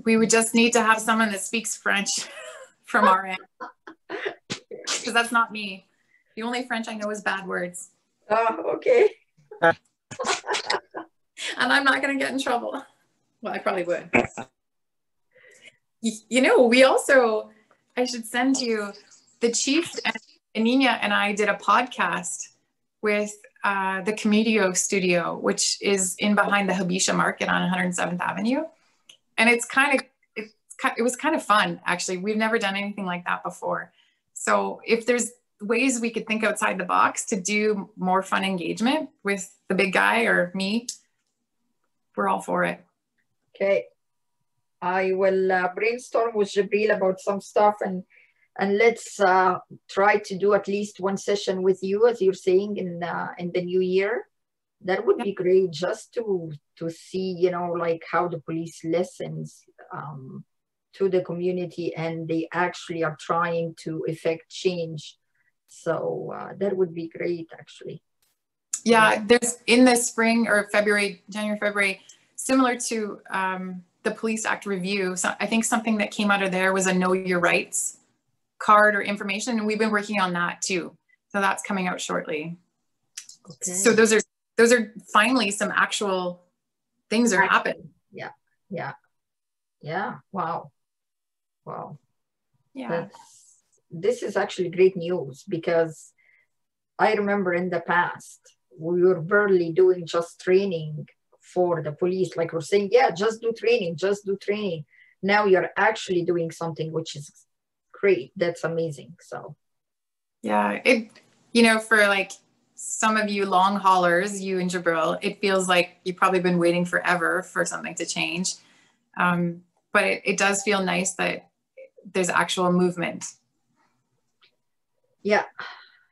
We would just need to have someone that speaks French (laughs) from our end. (laughs) Because that's not me. The only French I know is bad words. Oh, okay. (laughs) and I'm not going to get in trouble. Well, I probably would. you know, we also, I should send you the chief and Enyinnah and I did a podcast with uh, the Comedio studio, which is in behind the Habesha Market on 107th Avenue. And it's kind of, it's, it was kind of fun, actually. We've never done anything like that before. So if there's ways we could think outside the box to do more fun engagement with the big guy or me, we're all for it. Okay. I will uh, brainstorm with Jabril about some stuff and and let's uh, try to do at least one session with you, as you're saying, in uh, in the new year. That would be great, just to to see, you know, like how the police listens um, to the community, and they actually are trying to effect change. So uh, that would be great, actually. Yeah, there's in the spring or February, January, February, similar to um, the Police Act review. So I think something that came out of there was a know your rights card or information. And we've been working on that too. So that's coming out shortly. Okay. So those are those are finally some actual things are happening. Yeah. Yeah. Yeah. Wow. Wow. Yeah. That's, this is actually great news because I remember in the past we were barely doing just training for the police. Like we're saying, yeah, just do training, just do training. Now you're actually doing something which is great. That's amazing. So, yeah, it, you know, for like some of you long haulers, you and Jabril, it feels like you've probably been waiting forever for something to change. Um, but it, it does feel nice that there's actual movement. Yeah,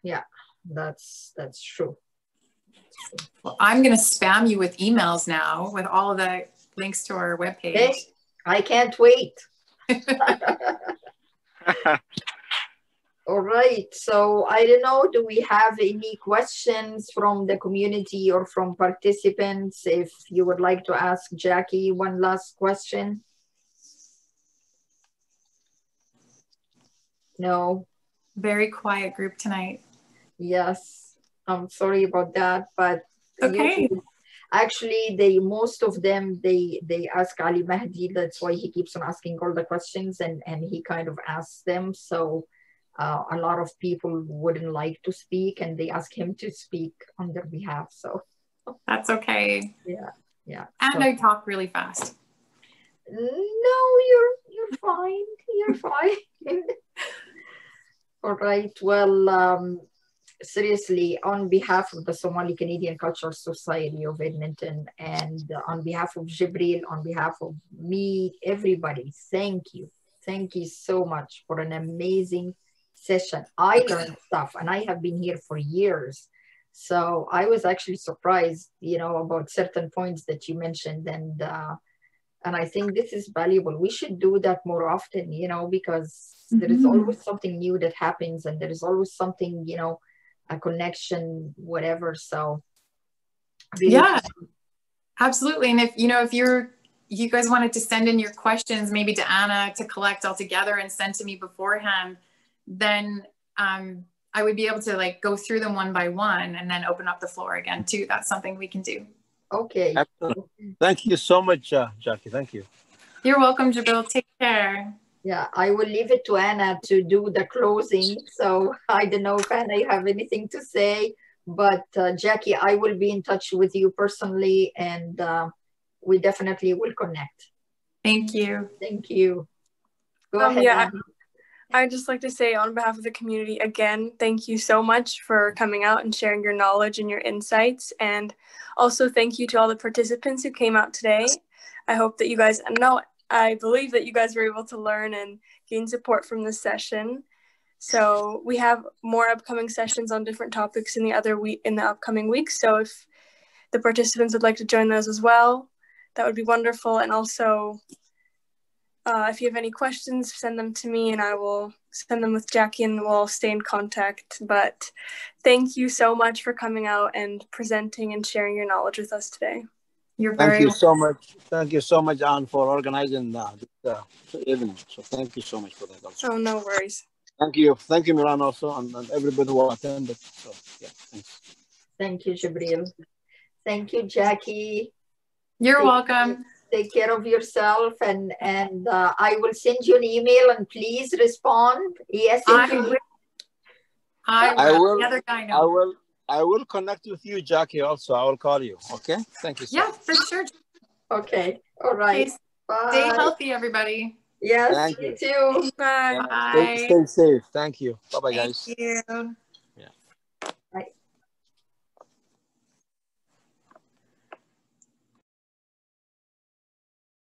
yeah, that's that's true. Well, I'm going to spam you with emails now with all of the links to our webpage. Hey, I can't wait. (laughs) (laughs) All right. So I don't know, do we have any questions from the community or from participants? If you would like to ask Jackie one last question. No. Very quiet group tonight. Yes. I'm sorry about that, but okay actually they most of them they they ask ali mahdi. That's why he keeps on asking all the questions and and he kind of asks them. So uh, a lot of people wouldn't like to speak and they ask him to speak on their behalf. So that's okay. yeah yeah. And so, i talk really fast. No you're you're fine. You're fine. (laughs) All right. Well um seriously on behalf of the Somali Canadian Cultural Society of Edmonton and on behalf of Jibril, on behalf of me, everybody, thank you. Thank you so much for an amazing session. I learned stuff and I have been here for years. So I was actually surprised, you know, about certain points that you mentioned and uh, and I think this is valuable. We should do that more often, you know, because mm-hmm. there is mm-hmm. always something new that happens and there is always something, you know, a connection, whatever. So really yeah, absolutely. And if you know, if you're you guys wanted to send in your questions maybe to Anna to collect all together and send to me beforehand, then um, I would be able to like go through them one by one and then open up the floor again too. That's something we can do. Okay. Absolutely. Thank you so much, uh, Jackie. Thank you. You're welcome, Jabril. Take care. Yeah, I will leave it to Anna to do the closing. So (laughs) I don't know if Anna, you have anything to say But uh, Jackie, I will be in touch with you personally and uh, we definitely will connect. Thank you. Thank you. Go Um, ahead. yeah, I'd just like to say on behalf of the community again, thank you so much for coming out and sharing your knowledge and your insights. And also thank you to all the participants who came out today. I hope that you guys know I believe that you guys were able to learn and gain support from this session. So we have more upcoming sessions on different topics in the other week in the upcoming weeks. So if the participants would like to join those as well, that would be wonderful. And also uh, if you have any questions, send them to me and I will send them with Jackie and we'll stay in contact. But thank you so much for coming out and presenting and sharing your knowledge with us today. You're Thank very you so much. Thank you so much, Anne, for organizing uh, this uh, evening. So thank you so much for that. Also. Oh, no worries. Thank you. Thank you, Miran, also, and, and everybody who attended. So, yeah, thanks. Thank you, Jibril. Thank you, Jackie. You're Thank welcome. Take care of yourself and and uh, I will send you an email and please respond. Yes, I if you will. I, I will. will- The other guy I will. I will connect with you, Jackie. Also, I will call you. Okay. Thank you. So Yeah, much. for sure. Okay. All right. Okay, Bye. Stay healthy, everybody. Yes, Thank you you. too. Bye. Bye. Stay, stay safe. Thank you. Bye, bye, Thank guys. you.